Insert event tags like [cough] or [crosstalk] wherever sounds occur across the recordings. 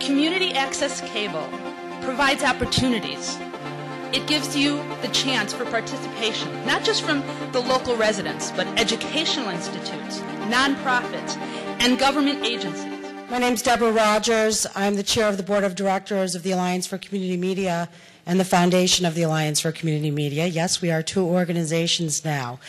Community access cable provides opportunities. It gives you the chance for participation, not just from the local residents, but educational institutes, nonprofits, and government agencies. My name is Deborah Rogers. I'm the chair of the board of directors of the Alliance for Community Media and the foundation of the Alliance for Community Media. Yes, we are two organizations now.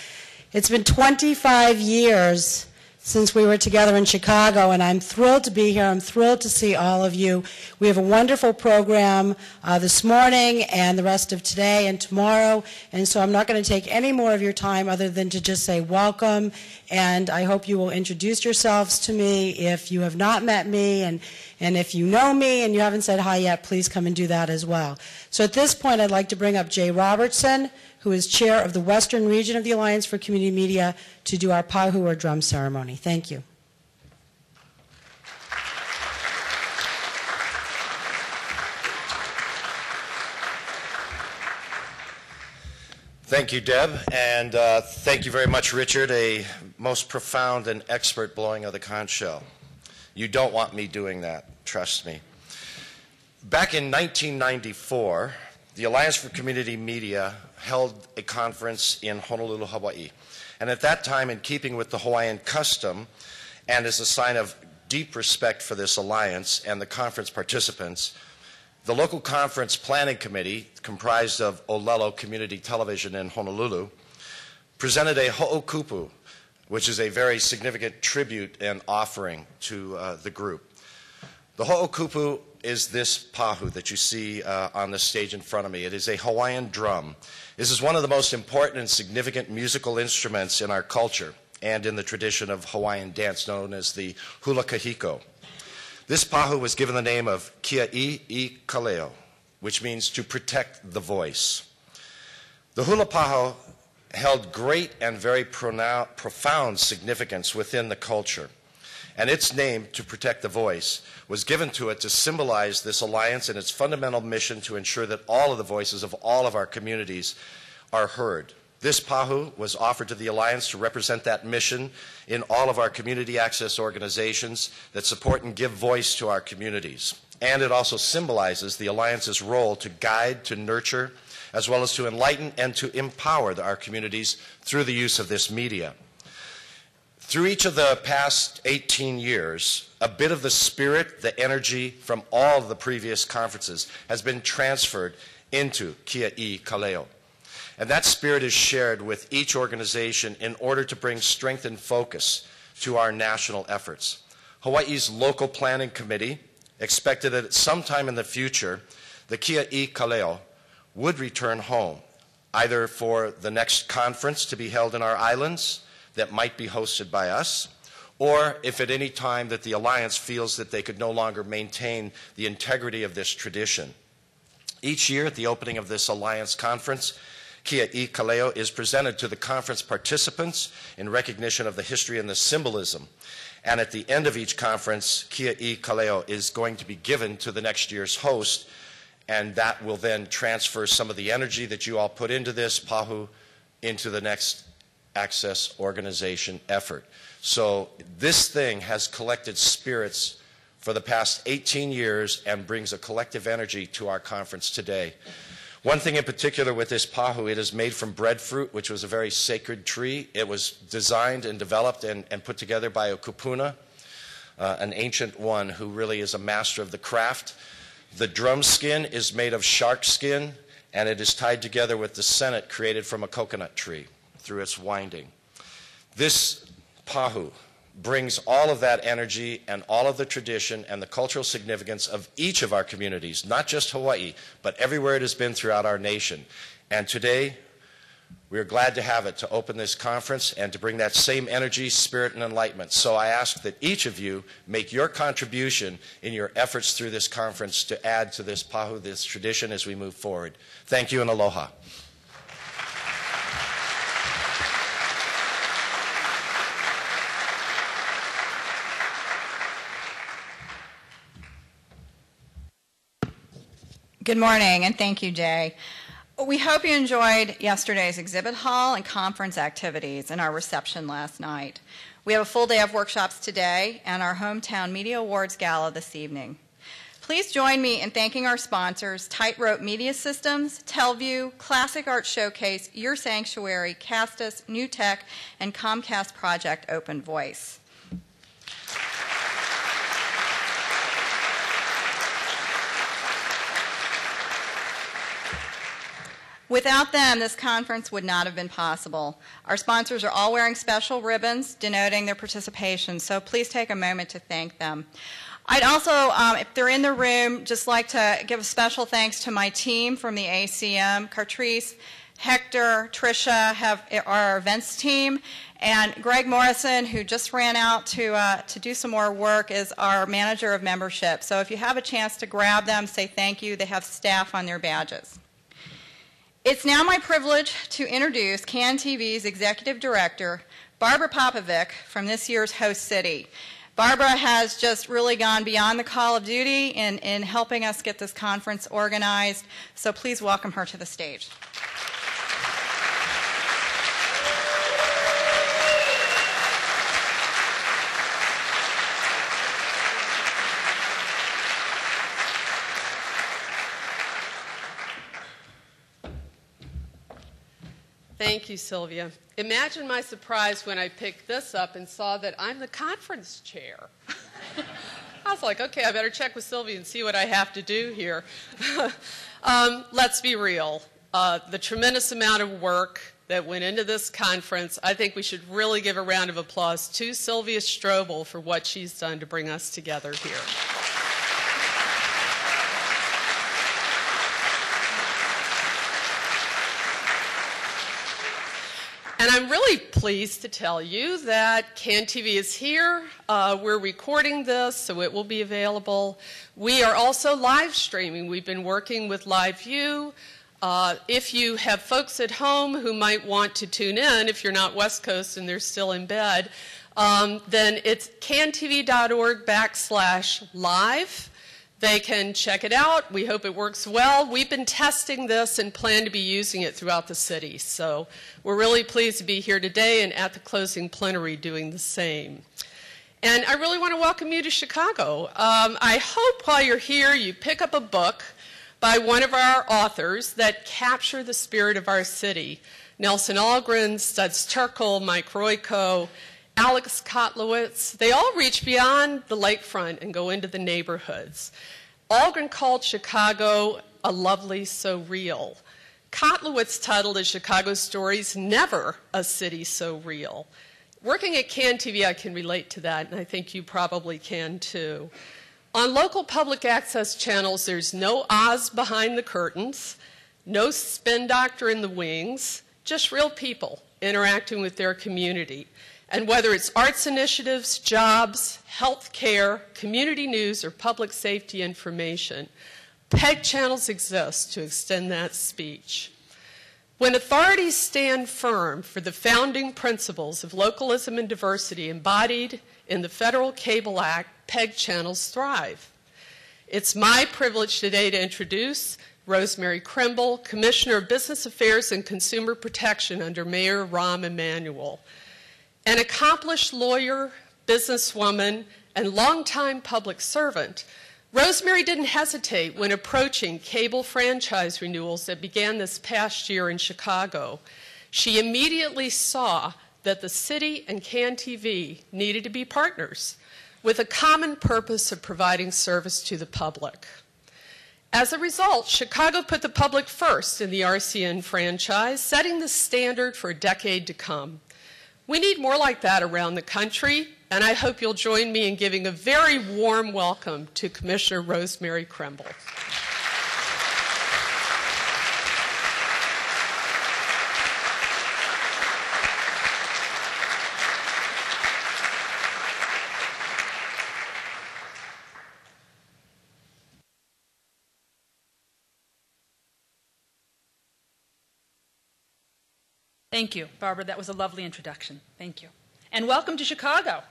It's been 25 years since we were together in Chicago, and I'm thrilled to be here. I'm thrilled to see all of you. We have a wonderful program uh, this morning and the rest of today and tomorrow, and so I'm not going to take any more of your time other than to just say welcome, and I hope you will introduce yourselves to me if you have not met me, and, and if you know me and you haven't said hi yet, please come and do that as well. So at this point, I'd like to bring up Jay Robertson, who is chair of the Western Region of the Alliance for Community Media, to do our Pahu or drum ceremony. Thank you. Thank you, Deb, and uh, thank you very much, Richard, a most profound and expert blowing of the conch shell. You don't want me doing that, trust me. Back in 1994, the Alliance for Community Media held a conference in Honolulu, Hawaii. And at that time, in keeping with the Hawaiian custom, and as a sign of deep respect for this alliance and the conference participants, the local conference planning committee, comprised of Olelo Community Television in Honolulu, presented a ho'okupu, which is a very significant tribute and offering to uh, the group. The ho'okupu is this pahu that you see uh, on the stage in front of me. It is a Hawaiian drum. This is one of the most important and significant musical instruments in our culture and in the tradition of Hawaiian dance known as the hula kahiko. This pahu was given the name of Kia'i i Kaleo, which means to protect the voice. The hula pahu held great and very profound significance within the culture, and its name, to protect the voice, was given to it to symbolize this alliance and its fundamental mission to ensure that all of the voices of all of our communities are heard. This PAHU was offered to the Alliance to represent that mission in all of our community access organizations that support and give voice to our communities. And it also symbolizes the Alliance's role to guide, to nurture, as well as to enlighten and to empower our communities through the use of this media. Through each of the past 18 years, a bit of the spirit, the energy from all of the previous conferences has been transferred into Kia Kia'i Kaleo. And that spirit is shared with each organization in order to bring strength and focus to our national efforts. Hawaii's local planning committee expected that at some time in the future, the Kia Kia'i Kaleo would return home, either for the next conference to be held in our islands that might be hosted by us, or if at any time that the Alliance feels that they could no longer maintain the integrity of this tradition. Each year at the opening of this Alliance conference, Kia Kia'i Kaleo is presented to the conference participants in recognition of the history and the symbolism. And at the end of each conference, Kia Kia'i Kaleo is going to be given to the next year's host, and that will then transfer some of the energy that you all put into this, Pahu, into the next access organization effort. So this thing has collected spirits for the past 18 years and brings a collective energy to our conference today. One thing in particular with this pahu, it is made from breadfruit, which was a very sacred tree. It was designed and developed and, and put together by a kupuna, uh, an ancient one who really is a master of the craft. The drum skin is made of shark skin, and it is tied together with the sennit created from a coconut tree through its winding. This pahu brings all of that energy and all of the tradition and the cultural significance of each of our communities, not just Hawaii, but everywhere it has been throughout our nation. And today, we are glad to have it to open this conference and to bring that same energy, spirit, and enlightenment. So I ask that each of you make your contribution in your efforts through this conference to add to this pahu, this tradition, as we move forward. Thank you and aloha. Good morning, and thank you, Jay. We hope you enjoyed yesterday's exhibit hall and conference activities and our reception last night. We have a full day of workshops today and our Hometown Media Awards Gala this evening. Please join me in thanking our sponsors, Tightrope Media Systems, TelVue, Classic Art Showcase, Your Sanctuary, Castus, NewTek, and Comcast Project Open Voice. Without them, this conference would not have been possible. Our sponsors are all wearing special ribbons denoting their participation, so please take a moment to thank them. I'd also, um, if they're in the room, just like to give a special thanks to my team from the ACM, Cartrice, Hector, Tricia have our events team, and Greg Morrison, who just ran out to, uh, to do some more work, is our manager of membership. So if you have a chance to grab them, say thank you. They have staff on their badges. It's now my privilege to introduce CAN TV's executive director, Barbara Popovic, from this year's host city. Barbara has just really gone beyond the call of duty in, in helping us get this conference organized, so please welcome her to the stage. Thank you, Sylvia. Imagine my surprise when I picked this up and saw that I'm the conference chair. [laughs] I was like, okay, I better check with Sylvia and see what I have to do here. [laughs] um, let's be real. Uh, the tremendous amount of work that went into this conference, I think we should really give a round of applause to Sylvia Strobel for what she's done to bring us together here. And I'm really pleased to tell you that CAN TV is here. Uh, we're recording this, so it will be available. We are also live streaming. We've been working with LiveView. Uh, if you have folks at home who might want to tune in, if you're not West Coast and they're still in bed, um, then it's cantv.org backslash live. They can check it out. We hope it works well. We've been testing this and plan to be using it throughout the city. So we're really pleased to be here today and at the closing plenary doing the same. And I really want to welcome you to Chicago. Um, I hope while you're here you pick up a book by one of our authors that capture the spirit of our city. Nelson Algren, Studs Terkel, Mike Royko, Alex Kotlowitz, they all reach beyond the lakefront and go into the neighborhoods. Algren called Chicago a lovely so real. Kotlowitz titled his Chicago Stories Never a City So Real. Working at CAN TV, I can relate to that, and I think you probably can too. On local public access channels, there's no Oz behind the curtains, no spin doctor in the wings, just real people interacting with their community. And whether it's arts initiatives, jobs, health care, community news, or public safety information, PEG channels exist to extend that speech. When authorities stand firm for the founding principles of localism and diversity embodied in the Federal Cable Act, PEG channels thrive. It's my privilege today to introduce Rosemary Krimbel, Commissioner of Business Affairs and Consumer Protection under Mayor Rahm Emanuel. An accomplished lawyer, businesswoman, and longtime public servant, Rosemary didn't hesitate when approaching cable franchise renewals that began this past year in Chicago. She immediately saw that the city and CAN TV needed to be partners with a common purpose of providing service to the public. As a result, Chicago put the public first in the RCN franchise, setting the standard for a decade to come. We need more like that around the country, and I hope you'll join me in giving a very warm welcome to Commissioner Rosemary Krimbel. Thank you, Barbara. That was a lovely introduction. Thank you. And welcome to Chicago,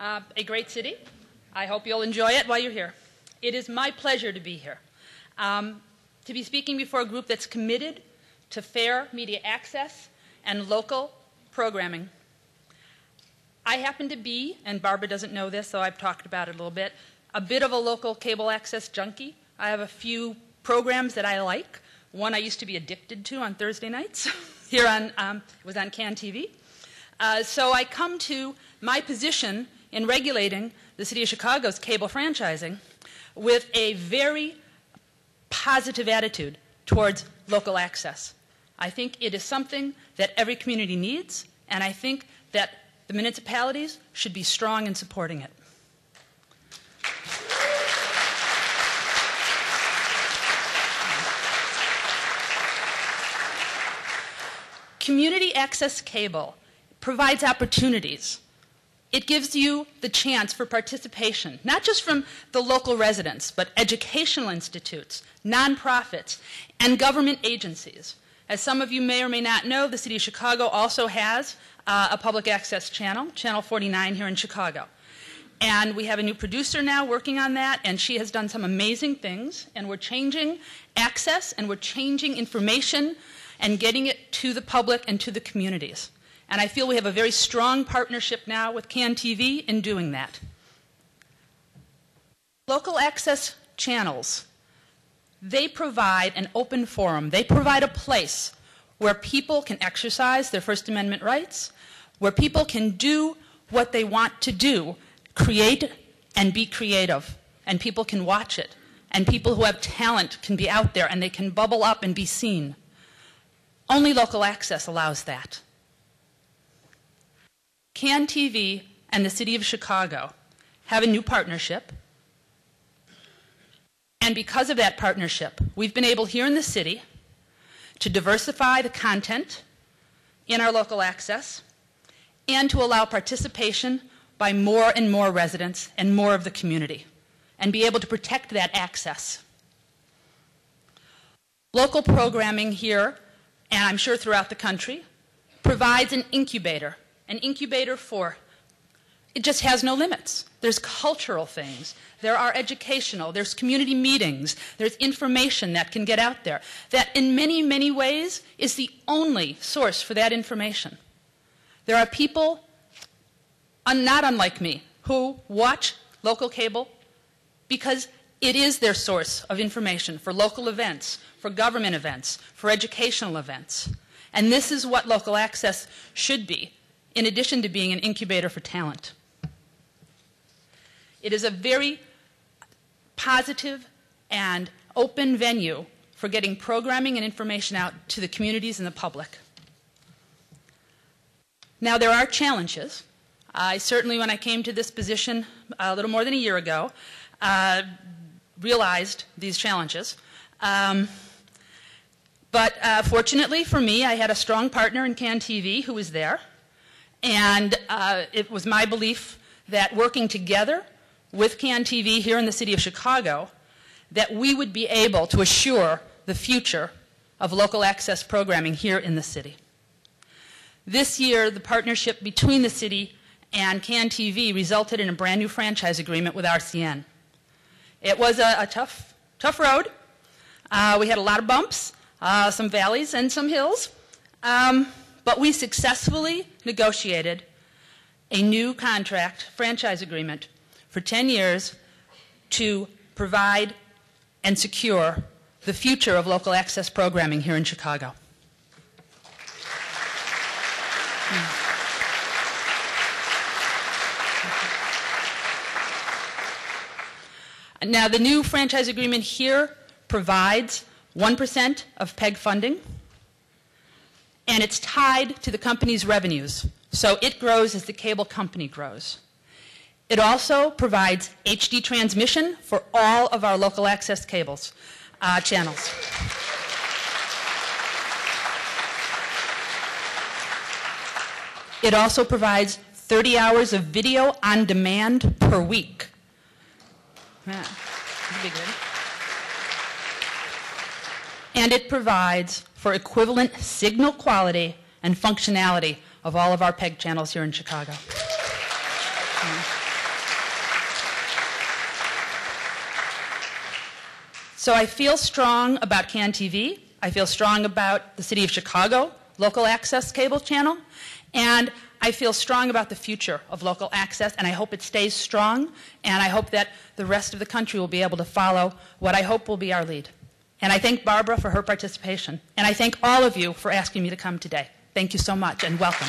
uh, a great city. I hope you'll enjoy it while you're here. It is my pleasure to be here, um, to be speaking before a group that's committed to fair media access and local programming. I happen to be, and Barbara doesn't know this, so I've talked about it a little bit, a bit of a local cable access junkie. I have a few programs that I like. One I used to be addicted to on Thursday nights [laughs] here on, um, was on CAN TV. Uh, so I come to my position in regulating the City of Chicago's cable franchising with a very positive attitude towards local access. I think it is something that every community needs, and I think that the municipalities should be strong in supporting it. Community access cable provides opportunities. It gives you the chance for participation, not just from the local residents, but educational institutes, nonprofits, and government agencies. As some of you may or may not know, the City of Chicago also has uh, a public access channel, Channel 49 here in Chicago. And we have a new producer now working on that, and she has done some amazing things. And we're changing access and we're changing information and getting it to the public and to the communities. And I feel we have a very strong partnership now with CAN TV in doing that. Local access channels, they provide an open forum. They provide a place where people can exercise their First Amendment rights, where people can do what they want to do, create and be creative, and people can watch it. And people who have talent can be out there and they can bubble up and be seen. Only local access allows that. CAN TV and the City of Chicago have a new partnership. And because of that partnership, we've been able here in the city to diversify the content in our local access and to allow participation by more and more residents and more of the community and be able to protect that access. Local programming here, and I'm sure throughout the country, provides an incubator an incubator for it just has no limits. There's cultural things. There are educational. There's community meetings. There's information that can get out there. That, in many, many ways, is the only source for that information. There are people, not unlike me, who watch local cable because it is their source of information for local events, for government events, for educational events. And this is what local access should be in addition to being an incubator for talent. It is a very positive and open venue for getting programming and information out to the communities and the public. Now, there are challenges. I certainly, when I came to this position a little more than a year ago, uh, realized these challenges. Um, but uh, fortunately for me, I had a strong partner in CAN TV who was there. And uh, it was my belief that working together with CAN TV here in the city of Chicago, that we would be able to assure the future of local access programming here in the city. This year, the partnership between the city and CAN TV resulted in a brand new franchise agreement with RCN. It was a, a tough, tough road. Uh, we had a lot of bumps, uh, some valleys, and some hills. Um, but we successfully negotiated a new contract, franchise agreement, for 10 years to provide and secure the future of local access programming here in Chicago. Now, the new franchise agreement here provides 1% of PEG funding and it's tied to the company's revenues. So it grows as the cable company grows. It also provides HD transmission for all of our local access cables uh, channels. It also provides 30 hours of video on demand per week. Yeah, and it provides for equivalent signal quality and functionality of all of our PEG channels here in Chicago. So I feel strong about CAN TV. I feel strong about the City of Chicago local access cable channel. And I feel strong about the future of local access, and I hope it stays strong, and I hope that the rest of the country will be able to follow what I hope will be our lead. And I thank Barbara for her participation, and I thank all of you for asking me to come today. Thank you so much, and welcome.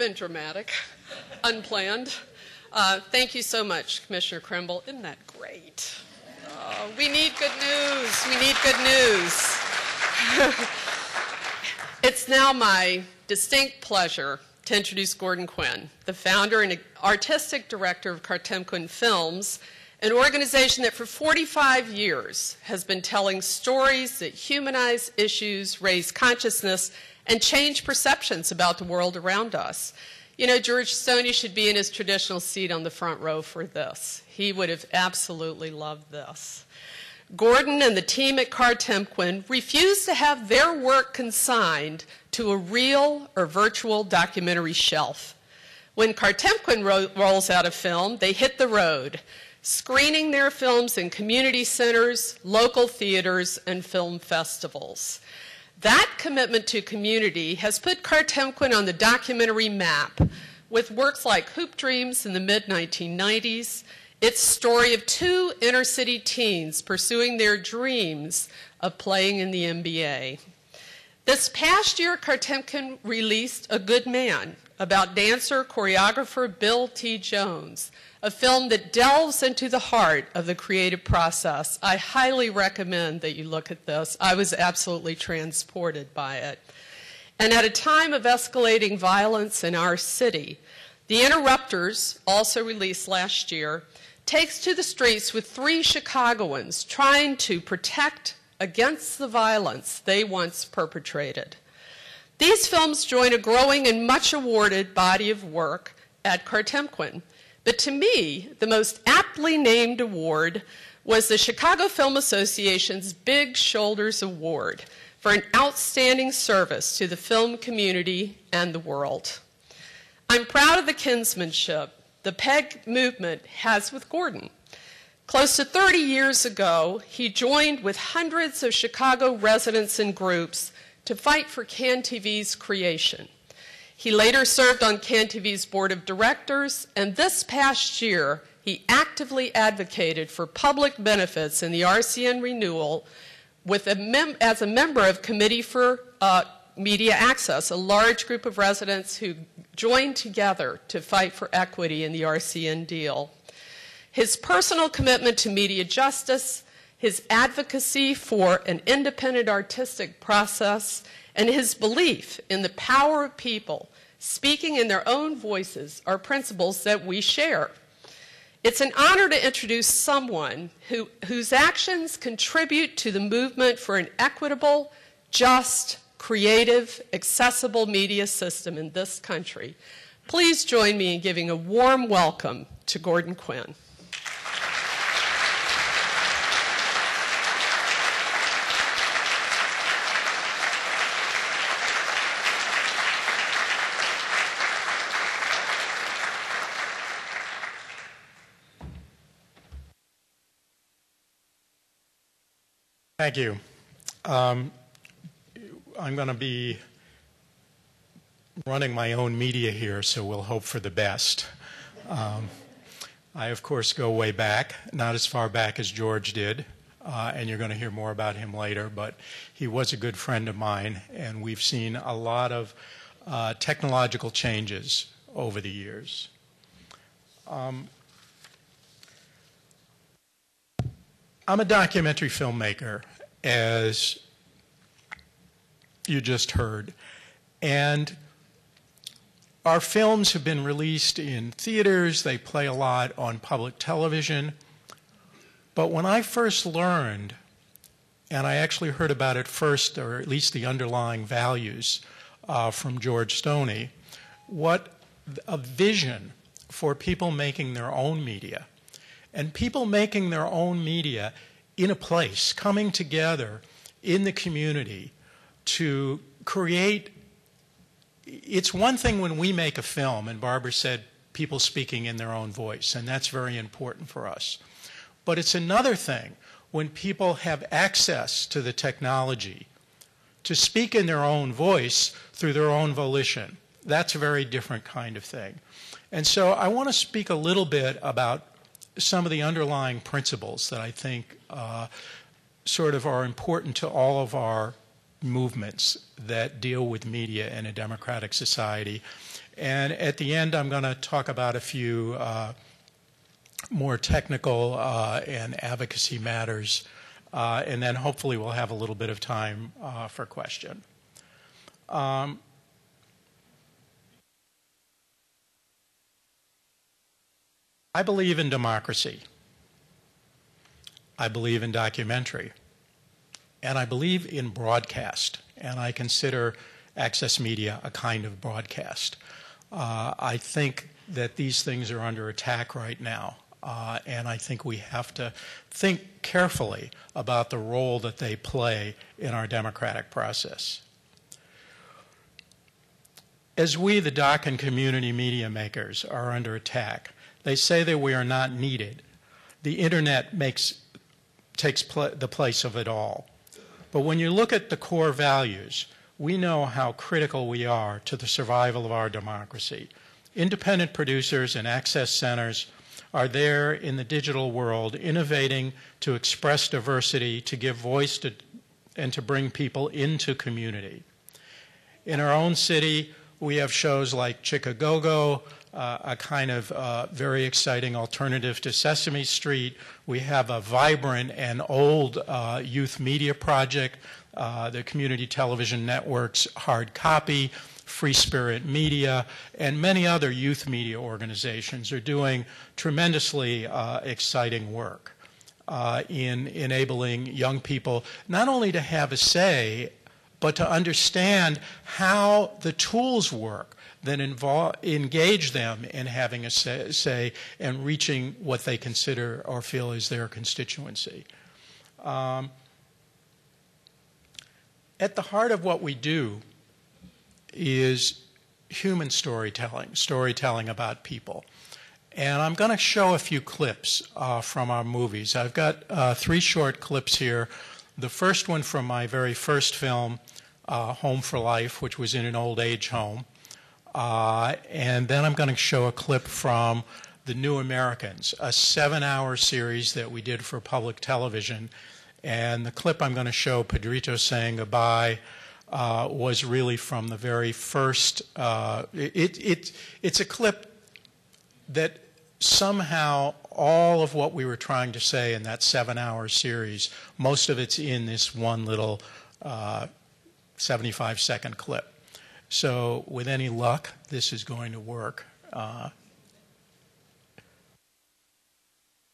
Been dramatic, unplanned. Uh, thank you so much, Commissioner Krimbel. Isn't that great? Oh, we need good news. We need good news. [laughs] it's now my distinct pleasure to introduce Gordon Quinn, the founder and artistic director of Kartemquin Films, an organization that for 45 years has been telling stories that humanize issues, raise consciousness, and change perceptions about the world around us. You know, George Stoney should be in his traditional seat on the front row for this. He would have absolutely loved this. Gordon and the team at Kartemquin refused to have their work consigned to a real or virtual documentary shelf. When Kartemquin ro- rolls out a film, they hit the road, screening their films in community centers, local theaters, and film festivals. That commitment to community has put Kartemquin on the documentary map with works like Hoop Dreams in the mid 1990s, its story of two inner city teens pursuing their dreams of playing in the NBA. This past year, Kartemquin released A Good Man about dancer choreographer Bill T. Jones a film that delves into the heart of the creative process. I highly recommend that you look at this. I was absolutely transported by it. And at a time of escalating violence in our city, The Interrupters, also released last year, takes to the streets with three Chicagoans trying to protect against the violence they once perpetrated. These films join a growing and much awarded body of work at Kartemquin, but to me, the most aptly named award was the Chicago Film Association's Big Shoulders Award for an outstanding service to the film community and the world. I'm proud of the kinsmanship the PEG movement has with Gordon. Close to 30 years ago, he joined with hundreds of Chicago residents and groups to fight for CanTV's creation. He later served on CanTV's board of directors, and this past year, he actively advocated for public benefits in the RCN renewal a mem- as a member of Committee for uh, Media Access, a large group of residents who joined together to fight for equity in the RCN deal. His personal commitment to media justice, his advocacy for an independent artistic process, and his belief in the power of people speaking in their own voices are principles that we share. It's an honor to introduce someone who, whose actions contribute to the movement for an equitable, just, creative, accessible media system in this country. Please join me in giving a warm welcome to Gordon Quinn. Thank you. Um, I'm going to be running my own media here, so we'll hope for the best. Um, I, of course, go way back, not as far back as George did, uh, and you're going to hear more about him later, but he was a good friend of mine, and we've seen a lot of uh, technological changes over the years. Um, I'm a documentary filmmaker, as you just heard. And our films have been released in theaters, they play a lot on public television. But when I first learned, and I actually heard about it first, or at least the underlying values uh, from George Stoney, what a vision for people making their own media and people making their own media in a place, coming together in the community to create. It's one thing when we make a film, and Barbara said people speaking in their own voice, and that's very important for us. But it's another thing when people have access to the technology to speak in their own voice through their own volition. That's a very different kind of thing. And so I want to speak a little bit about some of the underlying principles that I think uh, sort of are important to all of our movements that deal with media in a democratic society. And at the end, I'm going to talk about a few uh, more technical uh, and advocacy matters. Uh, and then hopefully we'll have a little bit of time uh, for question. Um, I believe in democracy. I believe in documentary. And I believe in broadcast. And I consider access media a kind of broadcast. Uh, I think that these things are under attack right now. Uh, and I think we have to think carefully about the role that they play in our democratic process. As we, the doc and community media makers, are under attack, they say that we are not needed. The internet makes, takes pl- the place of it all. But when you look at the core values, we know how critical we are to the survival of our democracy. Independent producers and access centers are there in the digital world, innovating to express diversity, to give voice to, and to bring people into community. In our own city, we have shows like Chic-A-Go-Go, uh, a kind of uh, very exciting alternative to Sesame Street. We have a vibrant and old uh, youth media project, uh, the Community Television Network's Hard Copy, Free Spirit Media, and many other youth media organizations are doing tremendously uh, exciting work uh, in enabling young people not only to have a say, but to understand how the tools work that involve, engage them in having a say, say, and reaching what they consider or feel is their constituency. Um, at the heart of what we do is human storytelling, storytelling about people. And I'm going to show a few clips uh, from our movies. I've got uh, three short clips here. The first one from my very first film, uh, Home for Life, which was in an old age home. Uh, and then I'm going to show a clip from The New Americans, a seven hour series that we did for public television. And the clip I'm going to show, Pedrito saying goodbye, uh, was really from the very first. Uh, it, it, it's a clip that somehow all of what we were trying to say in that seven hour series, most of it's in this one little uh, 75 second clip. So, with any luck, this is going to work. Uh,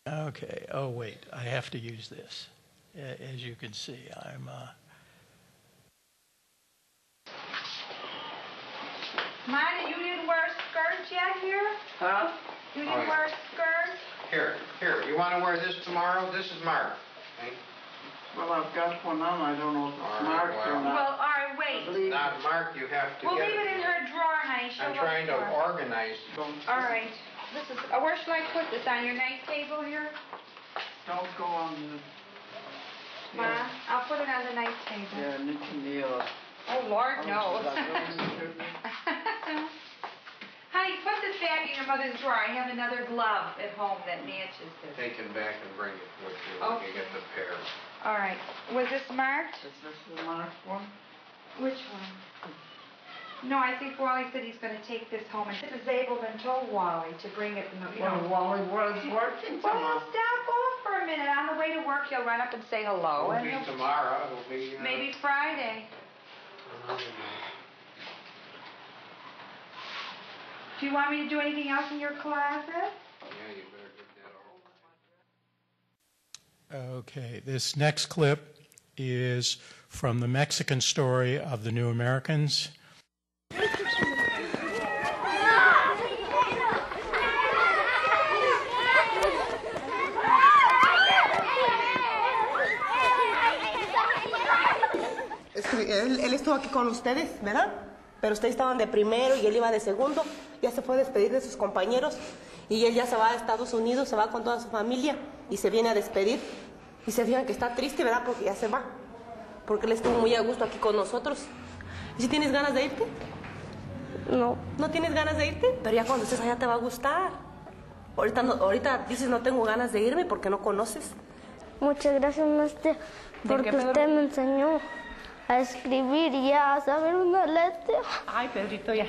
okay, oh, wait, I have to use this. As you can see, I'm. Uh, Mine, you didn't wear skirts yet here? Huh? You didn't Oh, yeah. wear skirts? Here, here, you want to wear this tomorrow? This is Mark. Okay? Well, I've got one on, I don't know if All it's right, marked or well- not. Well, all right, wait. Leave- Not Mark, you have to We'll get leave it in her drawer, honey. She'll I'm look trying to for it. organize. All right. This is, uh, where should I put this? On your night table here? Don't go on the, Ma, I'll put it on the night table. yeah, Nikki Neal. Oh, Lord, no. no. [laughs] Honey, put this back in your mother's drawer. I have another glove at home that matches this. Take it back and bring it with you when you get the pair. All right. Was this marked? Is this the marked one? Which one? No, I think Wally said he's going to take this home and disabled and told Wally to bring it. You Well, know. Wally was working Well, tomorrow. he'll stop off for a minute. On the way to work, he'll run up and say hello. Won't and be tomorrow, it'll be. uh, Maybe Friday. Do you want me to do anything else in your closet? Yeah, you Okay, this next clip is from the Mexican story of the New Americans. Él, él, estuvo aquí con ustedes, ¿verdad? Pero ustedes estaban de primero y él iba de segundo. Ya se fue a despedir de sus compañeros y él ya se va a Estados Unidos, se va con toda su familia y se viene a despedir. Y se fijan que está triste, ¿verdad? Porque ya se va. Porque él estuvo muy a gusto aquí con nosotros. ¿Y si tienes ganas de irte? No. ¿No tienes ganas de irte? Pero ya cuando estés allá te va a gustar. Ahorita, no- ahorita dices no tengo ganas de irme porque no conoces. Muchas gracias, maestra, porque qué, usted me enseñó a escribir y a saber una letra. Ay, Pedrito, ya.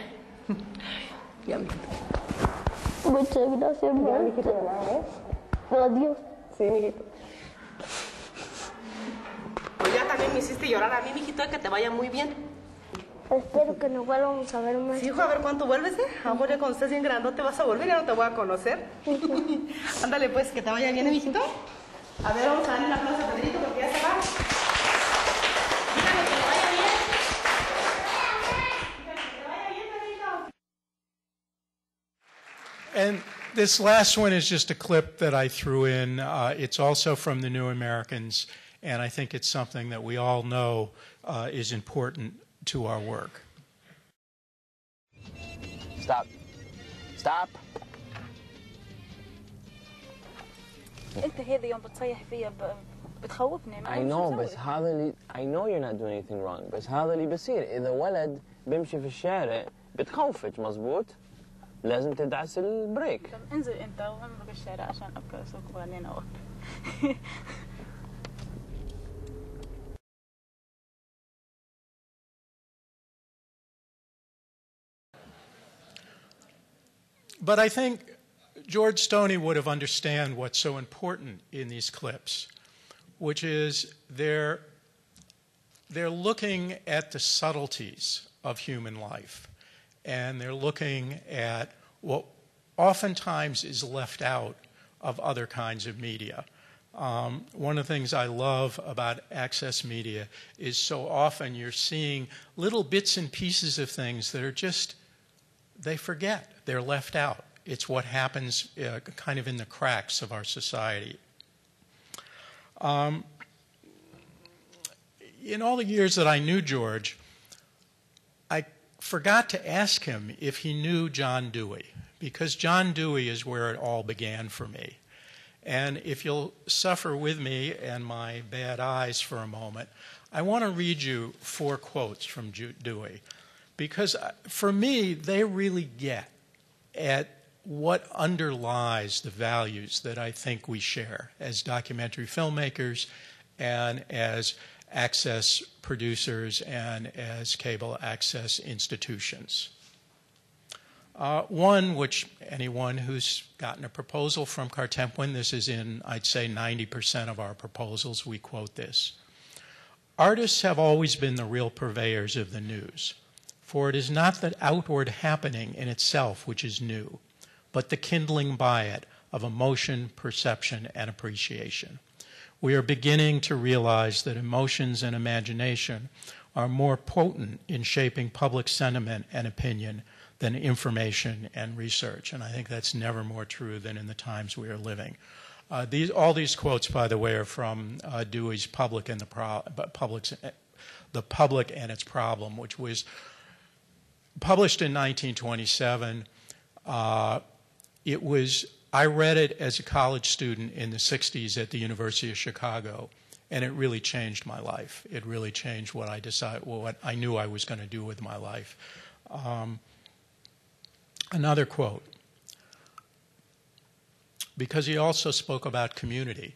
[laughs] ya, mijito. Muchas gracias, maestra. Adiós. Sí, mijito. Pues ya también me hiciste llorar a mí, mijito, que te vaya muy bien. Espero que nos vuelvamos a ver, maestra. Sí, hijo, a ver cuánto vuelves, ¿eh? A lo mejor ya cuando estés bien grandote vas a volver, ya no te voy a conocer. [laughs] Ándale, pues, que te vaya bien, ¿eh, mijito. A ver, vamos a darle un aplauso a Pedrito porque ya se va. And this last one is just a clip that I threw in. Uh, it's also from the New Americans, and I think it's something that we all know uh, is important to our work. Stop. Stop. انت هذه يوم بتصيح فيا ب... بتخوفني ما I know بس هذا اللي I know you're not doing anything wrong بس هذا اللي بصير إذا ولد بيمشي في الشارع بتخوفك مزبوط لازم تدعس البريك طب انزل انت وهم بالشارع عشان ابقى اسوق وبعدين اوقف [laughs] But I think George Stoney would have understand what's so important in these clips, which is they're they're looking at the subtleties of human life, and they're looking at what oftentimes is left out of other kinds of media. Um, one of the things I love about access media is so often you're seeing little bits and pieces of things that are just they forget. They're left out. It's what happens uh, kind of in the cracks of our society. Um, in all the years that I knew George, I forgot to ask him if he knew John Dewey, because John Dewey is where it all began for me. And if you'll suffer with me and my bad eyes for a moment, I want to read you four quotes from Dewey because uh, for me, they really get at what underlies the values that I think we share as documentary filmmakers and as access producers and as cable access institutions. Uh, one, which anyone who's gotten a proposal from Kartemquin, this is in, I'd say, 90% of our proposals, we quote this. Artists have always been the real purveyors of the news. For it is not the outward happening in itself which is new, but the kindling by it of emotion, perception, and appreciation. We are beginning to realize that emotions and imagination are more potent in shaping public sentiment and opinion than information and research. And I think that's never more true than in the times we are living. Uh, these, all these quotes, by the way, are from uh, Dewey's Public and the Pro- Public's, the Public and Its Problem, which was published in 1927. Uh, it was I read it as a college student in the 60s at the University of Chicago, and it really changed my life. It really changed what I decided, what I knew I was going to do with my life. Um, another quote, because he also spoke about community,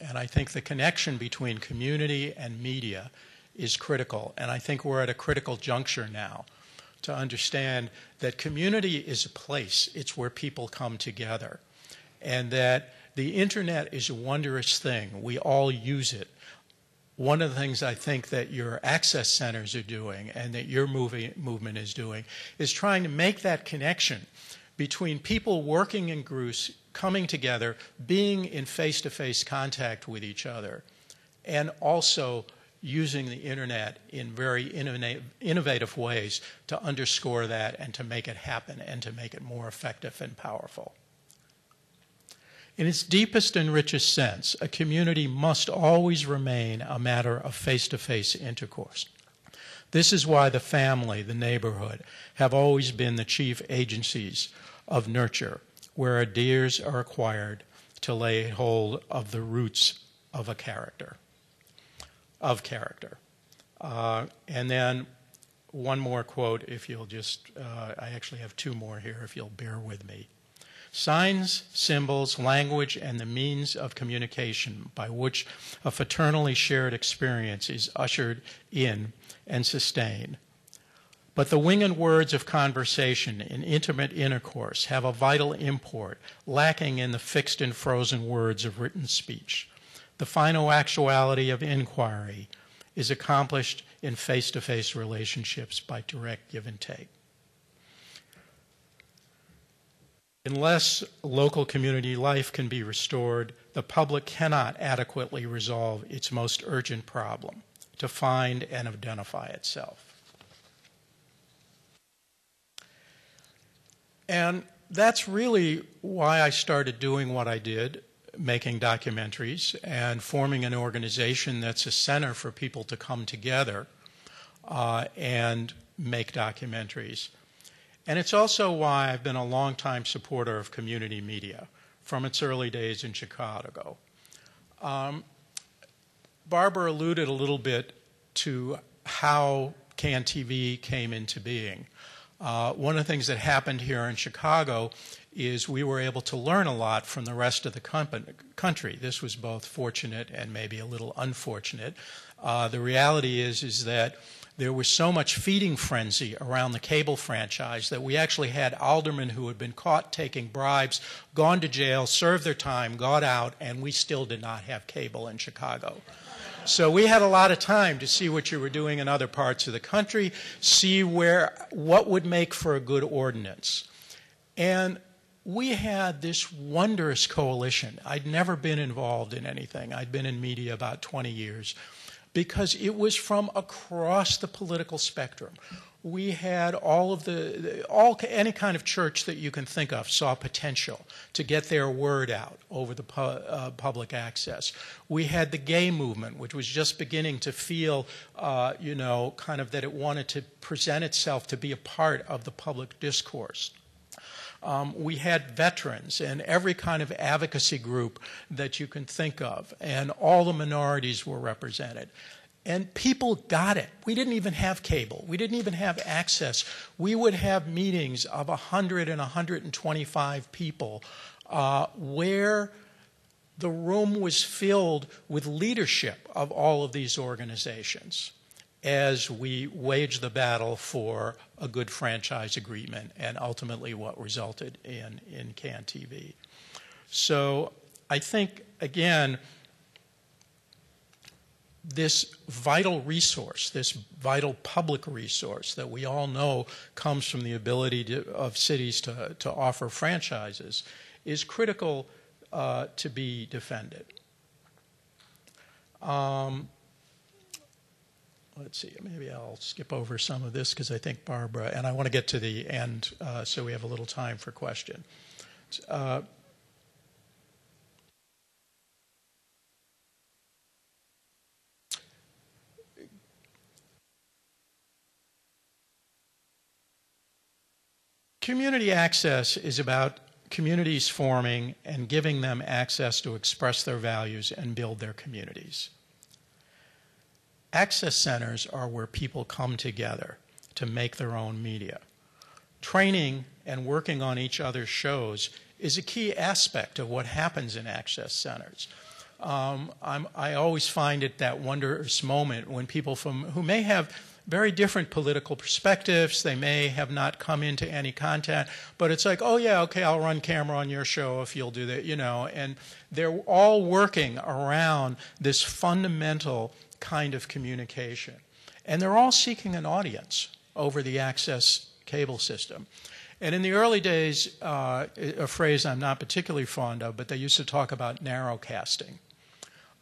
and I think the connection between community and media is critical, and I think we're at a critical juncture now to understand that community is a place, it's where people come together, and that the internet is a wondrous thing. We all use it. One of the things I think that your access centers are doing and that your movie, movement is doing is trying to make that connection between people working in groups, coming together, being in face to face contact with each other, and also using the internet in very innovative ways to underscore that and to make it happen and to make it more effective and powerful. In its deepest and richest sense, a community must always remain a matter of face to face intercourse. This is why the family, the neighborhood, have always been the chief agencies of nurture, where ideas are acquired to lay hold of the roots of a character, of character. Uh, and then one more quote, if you'll just, uh, I actually have two more here, if you'll bear with me. Signs, symbols, language, and the means of communication by which a fraternally shared experience is ushered in and sustained. But the winged words of conversation in intimate intercourse have a vital import, lacking in the fixed and frozen words of written speech. The final actuality of inquiry is accomplished in face to face relationships by direct give and take. Unless local community life can be restored, the public cannot adequately resolve its most urgent problem to find and identify itself. And that's really why I started doing what I did, making documentaries and forming an organization that's a center for people to come together uh, and make documentaries. And it's also why I've been a longtime supporter of community media from its early days in Chicago. Um, Barbara alluded a little bit to how CAN TV came into being. Uh, one of the things that happened here in Chicago is we were able to learn a lot from the rest of the country. This was both fortunate and maybe a little unfortunate. Uh, the reality is is that there was so much feeding frenzy around the cable franchise that we actually had aldermen who had been caught taking bribes, gone to jail, served their time, got out, and we still did not have cable in Chicago. So we had a lot of time to see what you were doing in other parts of the country, see where what would make for a good ordinance. And we had this wondrous coalition. I'd never been involved in anything. I'd been in media about 20 years because it was from across the political spectrum. We had all of the, all any kind of church that you can think of saw potential to get their word out over the pu- uh, public access. We had the gay movement, which was just beginning to feel, uh, you know, kind of that it wanted to present itself to be a part of the public discourse. Um, we had veterans and every kind of advocacy group that you can think of, and all the minorities were represented. And people got it. We didn't even have cable. We didn't even have access. We would have meetings of 100 and 125 people uh, where the room was filled with leadership of all of these organizations as we waged the battle for a good franchise agreement and ultimately what resulted in, in CAN TV. So I think, again, this vital resource, this vital public resource that we all know comes from the ability to, of cities to, to offer franchises, is critical uh, to be defended. Um, let's see, maybe I'll skip over some of this because I think Barbara, and I want to get to the end uh, so we have a little time for question. Uh, community access is about communities forming and giving them access to express their values and build their communities. Access centers are where people come together to make their own media. Training and working on each other's shows is a key aspect of what happens in access centers. Um, i always find it that wondrous moment when people from who may have very different political perspectives. They may have not come into any content, but it's like, oh yeah, okay, I'll run camera on your show if you'll do that, you know. And they're all working around this fundamental kind of communication. And they're all seeking an audience over the access cable system. And in the early days, uh, a phrase I'm not particularly fond of, but they used to talk about narrowcasting.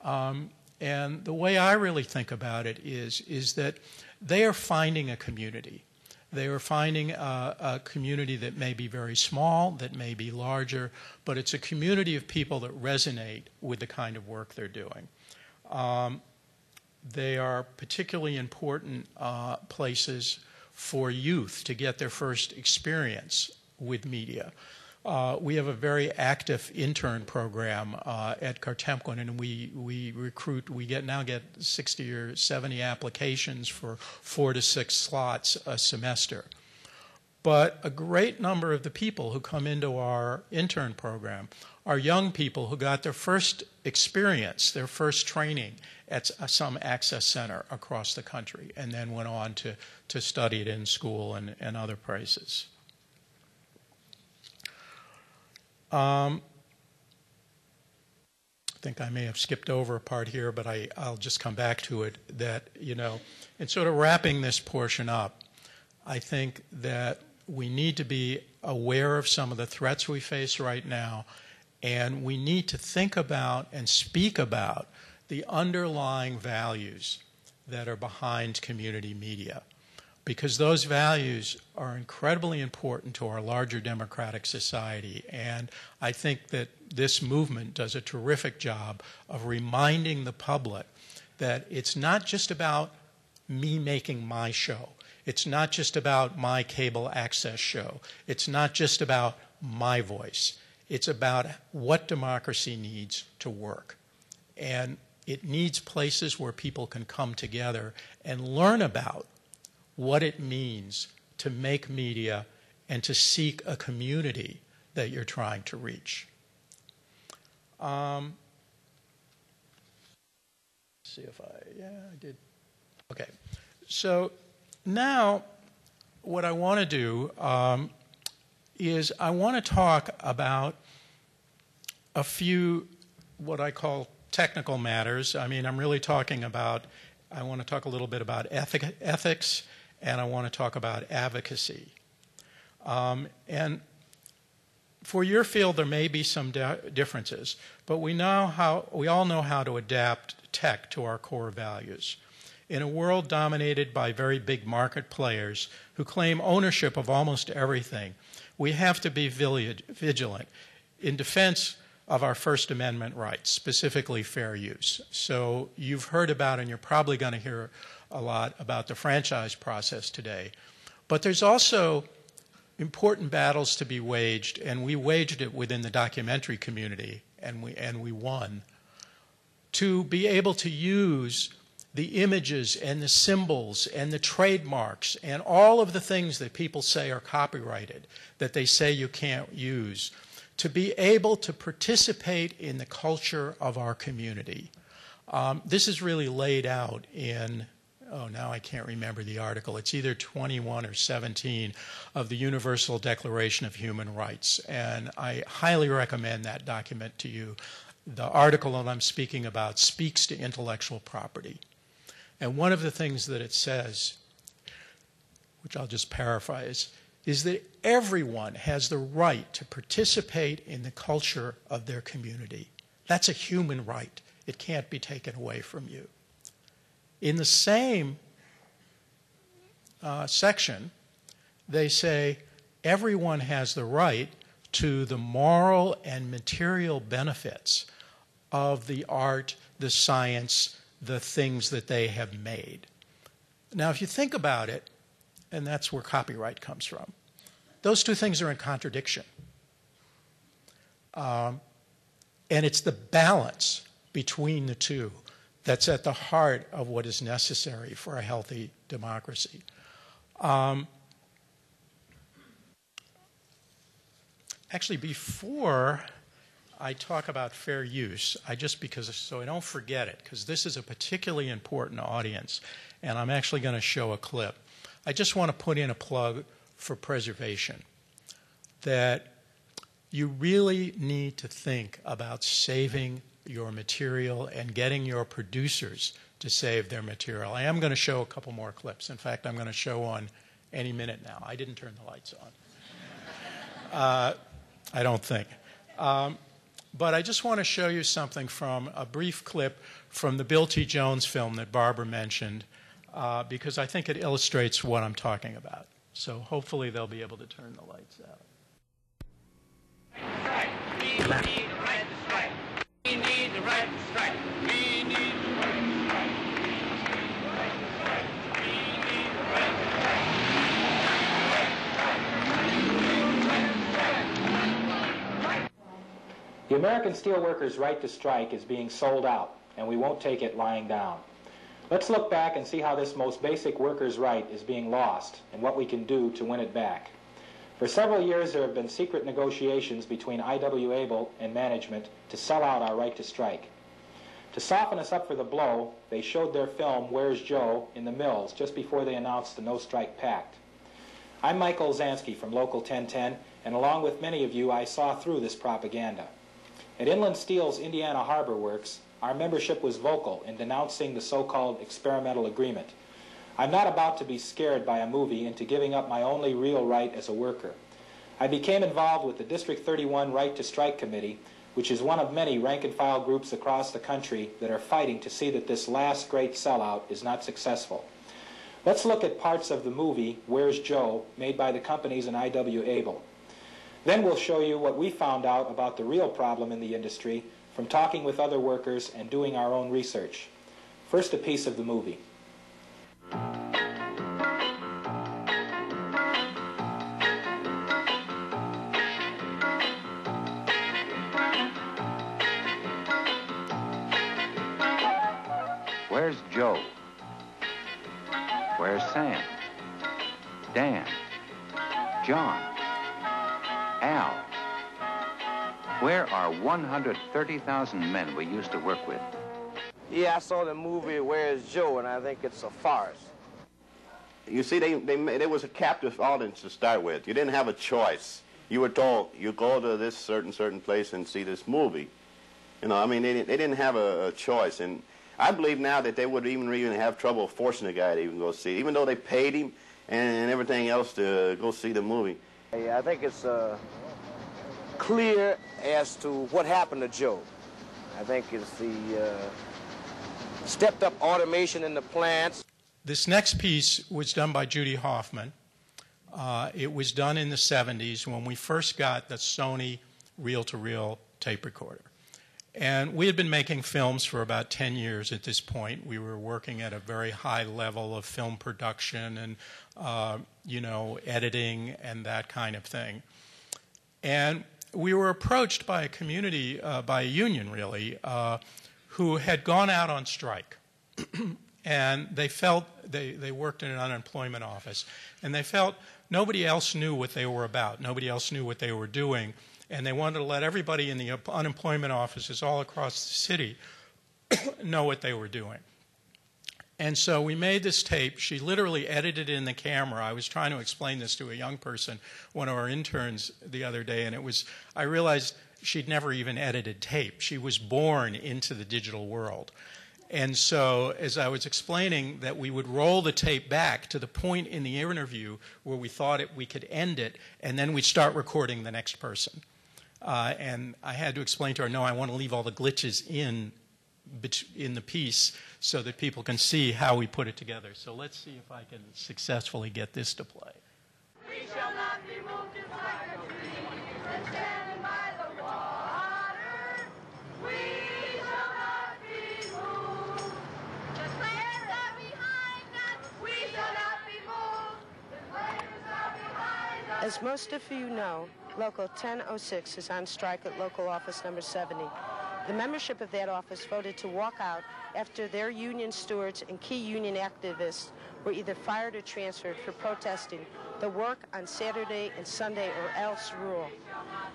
Um, and the way I really think about it is, is that they are finding a community. They are finding a, a, community that may be very small, that may be larger, but it's a community of people that resonate with the kind of work they're doing. Um, they are particularly important uh, places for youth to get their first experience with media. Uh, we have a very active intern program uh, at Kartemquin, and we, we recruit, we get now get 60 or 70 applications for four to six slots a semester. But a great number of the people who come into our intern program are young people who got their first experience, their first training at some access center across the country, and then went on to, to study it in school and, and other places. Um, I think I may have skipped over a part here, but I, I'll just come back to it. That, you know, in sort of wrapping this portion up, I think that we need to be aware of some of the threats we face right now, and we need to think about and speak about the underlying values that are behind community media because those values are incredibly important to our larger democratic society. And I think that this movement does a terrific job of reminding the public that it's not just about me making my show. It's not just about my cable access show. It's not just about my voice. It's about what democracy needs to work. And it needs places where people can come together and learn about what it means to make media and to seek a community that you're trying to reach. Um, see if I, yeah, I did. Okay. So now, what I want to do um, is I want to talk about a few what I call technical matters. I mean, I'm really talking about, I want to talk a little bit about ethic, ethics and I want to talk about advocacy. Um, and for your field, there may be some differences, but we know how we all know how to adapt tech to our core values. In a world dominated by very big market players who claim ownership of almost everything, we have to be vigilant in defense of our First Amendment rights, specifically fair use. So you've heard about, and you're probably going to hear a lot about the franchise process today. But there's also important battles to be waged, and we waged it within the documentary community, and we, and we won, to be able to use the images and the symbols and the trademarks and all of the things that people say are copyrighted, that they say you can't use, to be able to participate in the culture of our community. Um, this is really laid out in oh, now I can't remember the article. It's either 21 or 17 of the Universal Declaration of Human Rights. And I highly recommend that document to you. The article that I'm speaking about speaks to intellectual property. And one of the things that it says, which I'll just paraphrase, is that everyone has the right to participate in the culture of their community. That's a human right. It can't be taken away from you. In the same uh, section, they say everyone has the right to the moral and material benefits of the art, the science, the things that they have made. Now, if you think about it, and that's where copyright comes from, those two things are in contradiction. Um, and it's the balance between the two that's at the heart of what is necessary for a healthy democracy. Um, actually, before I talk about fair use, I just because so I don't forget it, because this is a particularly important audience, and I'm actually going to show a clip. I just want to put in a plug for preservation that you really need to think about saving your material and getting your producers to save their material. I am going to show a couple more clips. In fact, I'm going to show one any minute now. I didn't turn the lights on. [laughs] Uh, I don't think. Um, but I just want to show you something from a brief clip from the Bill T. Jones film that Barbara mentioned, uh, because I think it illustrates what I'm talking about. So hopefully they'll be able to turn the lights out. We need right to strike. We need right to strike. We need right to strike. The American steelworkers' right to strike is being sold out, and we won't take it lying down. Let's look back and see how this most basic workers' right is being lost and what we can do to win it back. For several years, there have been secret negotiations between I.W. Abel and management to sell out our right to strike. To soften us up for the blow, they showed their film, Where's Joe, in the mills just before they announced the No Strike Pact. I'm Michael Zansky from Local 1010, and along with many of you, I saw through this propaganda. At Inland Steel's Indiana Harbor Works, our membership was vocal in denouncing the so-called experimental agreement. I'm not about to be scared by a movie into giving up my only real right as a worker. I became involved with the District 31 Right to Strike Committee, which is one of many rank-and-file groups across the country that are fighting to see that this last great sellout is not successful. Let's look at parts of the movie Where's Joe, made by the companies and I.W. Abel. Then we'll show you what we found out about the real problem in the industry from talking with other workers and doing our own research. First, a piece of the movie. Where's Joe? Where's Sam? Dan? John? Al? Where are 130,000 men we used to work with? Yeah, I saw the movie Where's Joe, and I think it's a farce. You see, they, they, they was a captive audience to start with. You didn't have a choice. You were told, you go to this certain, certain place and see this movie. You know, I mean, they, they didn't have a, a choice. And I believe now that they would even even have trouble forcing the guy to even go see it, even though they paid him and, and everything else to go see the movie. Yeah, I think it's uh, clear as to what happened to Joe. I think it's the uh, stepped up automation in the plants. This next piece was done by Judy Hoffman. Uh, it was done in the 70s when we first got the Sony reel to reel tape recorder. And we had been making films for about 10 years at this point. We were working at a very high level of film production and, uh, you know, editing and that kind of thing. And we were approached by a community, uh, by a union really, uh, who had gone out on strike. [clears throat] and they felt, they, they worked in an unemployment office, and they felt nobody else knew what they were about, nobody else knew what they were doing, and they wanted to let everybody in the unemployment offices all across the city [clears throat] know what they were doing. And so we made this tape. She literally edited in the camera. I was trying to explain this to a young person, one of our interns, the other day, and it was, I realized she'd never even edited tape. She was born into the digital world. And so, as I was explaining, that we would roll the tape back to the point in the interview where we thought it, we could end it, and then we'd start recording the next person. Uh, and I had to explain to her, no, I want to leave all the glitches in in the piece so that people can see how we put it together. So let's see if I can successfully get this to play. We shall not be moved just like a tree standing by the water. We shall not be moved. The flames are behind us. We shall not be moved. The flames are behind us. As most of you know, Local 1006 is on strike at local office number 70. The membership of that office voted to walk out after their union stewards and key union activists were either fired or transferred for protesting the work on Saturday and Sunday or else rule.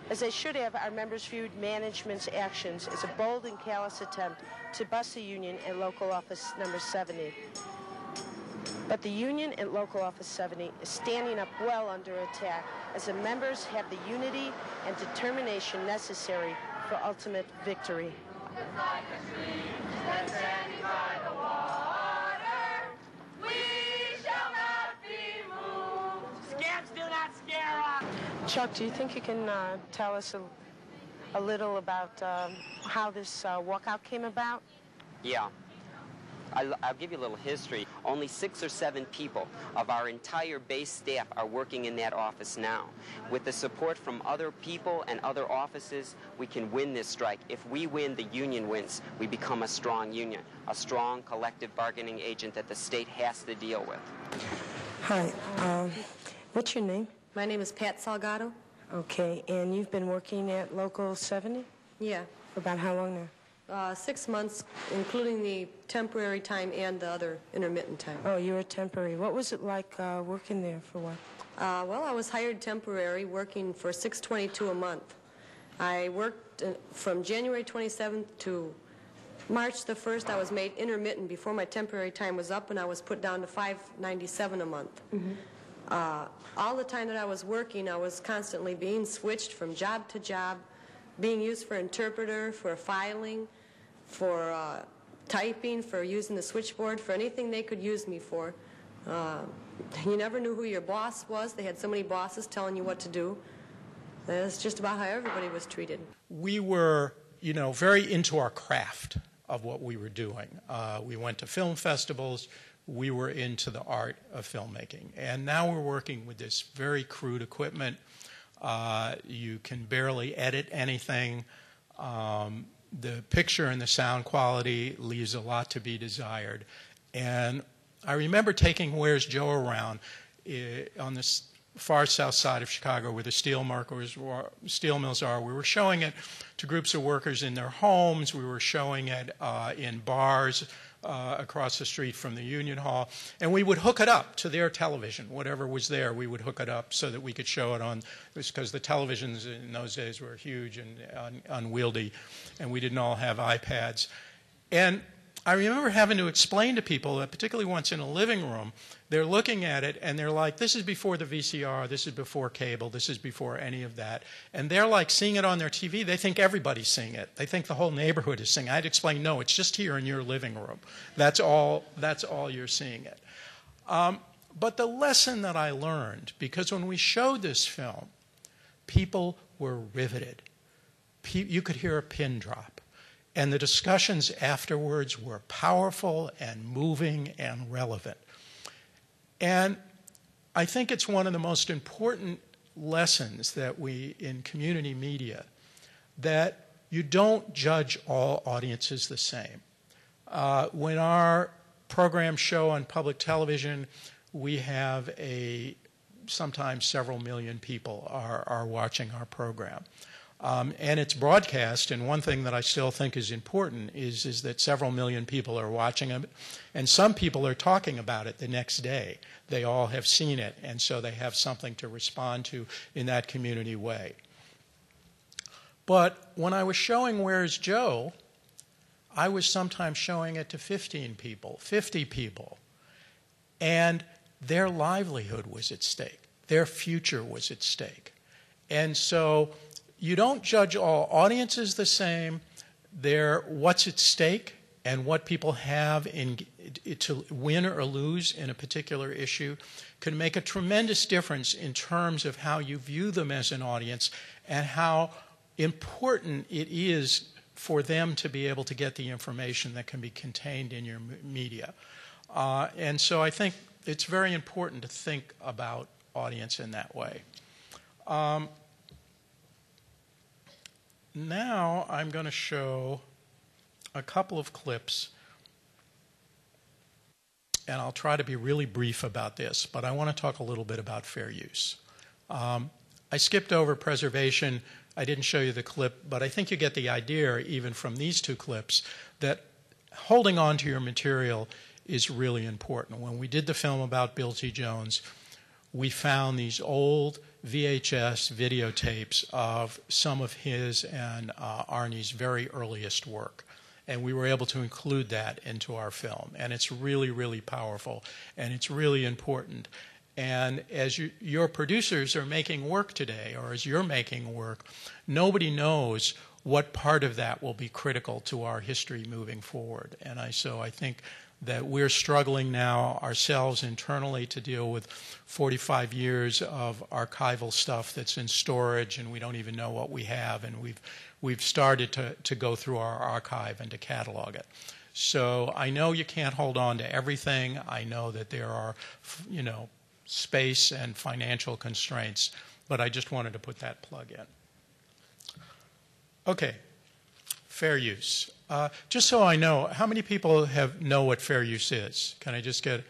As they should have, our members viewed management's actions as a bold and callous attempt to bust the union at local office number 70. But the union at local office 70 is standing up well under attack as the members have the unity and determination necessary for ultimate victory. We shall not be moved. Scams do not scare us. Chuck, do you think you can uh, tell us a, a little about um, how this uh, walkout came about? Yeah. I'll, I'll, give you a little history. Only six or seven people of our entire base staff are working in that office now. With the support from other people and other offices, we can win this strike. If we win, the union wins. We become a strong union, a strong collective bargaining agent that the state has to deal with. Hi. Um, what's your name? My name is Pat Salgado. Okay, and you've been working at Local 70? Yeah. For about how long now? Uh, six months, including the temporary time and the other intermittent time. Oh, you were temporary. What was it like uh, working there for a while? Uh, well, I was hired temporary, working for 622 a month. I worked uh, from January 27th to March the 1st. I was made intermittent before my temporary time was up, and I was put down to 597 a month. Uh, all the time that I was working, I was constantly being switched from job to job, being used for interpreter, for filing, for uh, typing, for using the switchboard, for anything they could use me for. Uh, you never knew who your boss was. They had so many bosses telling you what to do. That's just about how everybody was treated. We were, you know, very into our craft of what we were doing. Uh, we went to film festivals. We were into the art of filmmaking. And now we're working with this very crude equipment. Uh, you can barely edit anything. Um, the picture and the sound quality leaves a lot to be desired. And I remember taking Where's Joe around eh, on this far south side of Chicago where the steel, markers steel mills are. We were showing it to groups of workers in their homes. We were showing it uh, in bars uh, across the street from the Union Hall. And we would hook it up to their television, whatever was there, we would hook it up so that we could show it on, because the televisions in those days were huge and un- unwieldy, and we didn't all have iPads. And I remember having to explain to people, particularly once in a living room, they're looking at it and they're like, this is before the VCR, this is before cable, this is before any of that. And they're like seeing it on their TV, they think everybody's seeing it. They think the whole neighborhood is seeing it. I'd explain, no, it's just here in your living room. That's all, that's all you're seeing it. Um, but the lesson that I learned, because when we showed this film, people were riveted. Pe- you could hear a pin drop. And the discussions afterwards were powerful and moving and relevant. And I think it's one of the most important lessons that we in community media that you don't judge all audiences the same. Uh, when our programs show on public television, we have a sometimes several million people are, are watching our program. Um, and it's broadcast, and one thing that I still think is important is, is that several million people are watching it, and some people are talking about it the next day. They all have seen it, and so they have something to respond to in that community way. But when I was showing Where's Joe, I was sometimes showing it to 15 people, 50 people, and their livelihood was at stake, their future was at stake. And so you don't judge all audiences the same. They're what's at stake and what people have in, to win or lose in a particular issue can make a tremendous difference in terms of how you view them as an audience and how important it is for them to be able to get the information that can be contained in your media. Uh, and so I think it's very important to think about audience in that way. Um, now I'm going to show a couple of clips, and I'll try to be really brief about this, but I want to talk a little bit about fair use. Um, I skipped over preservation. I didn't show you the clip, but I think you get the idea, even from these two clips, that holding on to your material is really important. When we did the film about Bill T. Jones, we found these old VHS videotapes of some of his and uh, Arnie's very earliest work. And we were able to include that into our film. And it's really, really powerful. And it's really important. And as you, your producers are making work today, or as you're making work, nobody knows what part of that will be critical to our history moving forward. And I, so I think that we're struggling now ourselves internally to deal with 45 years of archival stuff that's in storage and we don't even know what we have and we've we've started to, to go through our archive and to catalog it. So I know you can't hold on to everything. I know that there are you know space and financial constraints, but I just wanted to put that plug in. Okay, fair use. Uh, just so I know, how many people have know what fair use is? Can I just get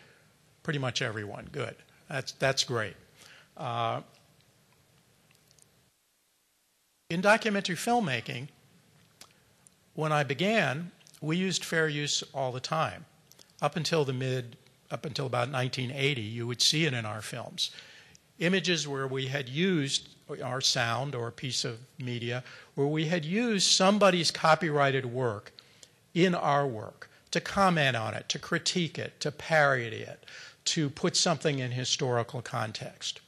pretty much everyone? Good. That's that's great. Uh, in documentary filmmaking, when I began, we used fair use all the time. Up until the mid, up until about 1980, you would see it in our films. Images where we had used our sound or a piece of media, where we had used somebody's copyrighted work in our work to comment on it, to critique it, to parody it, to put something in historical context.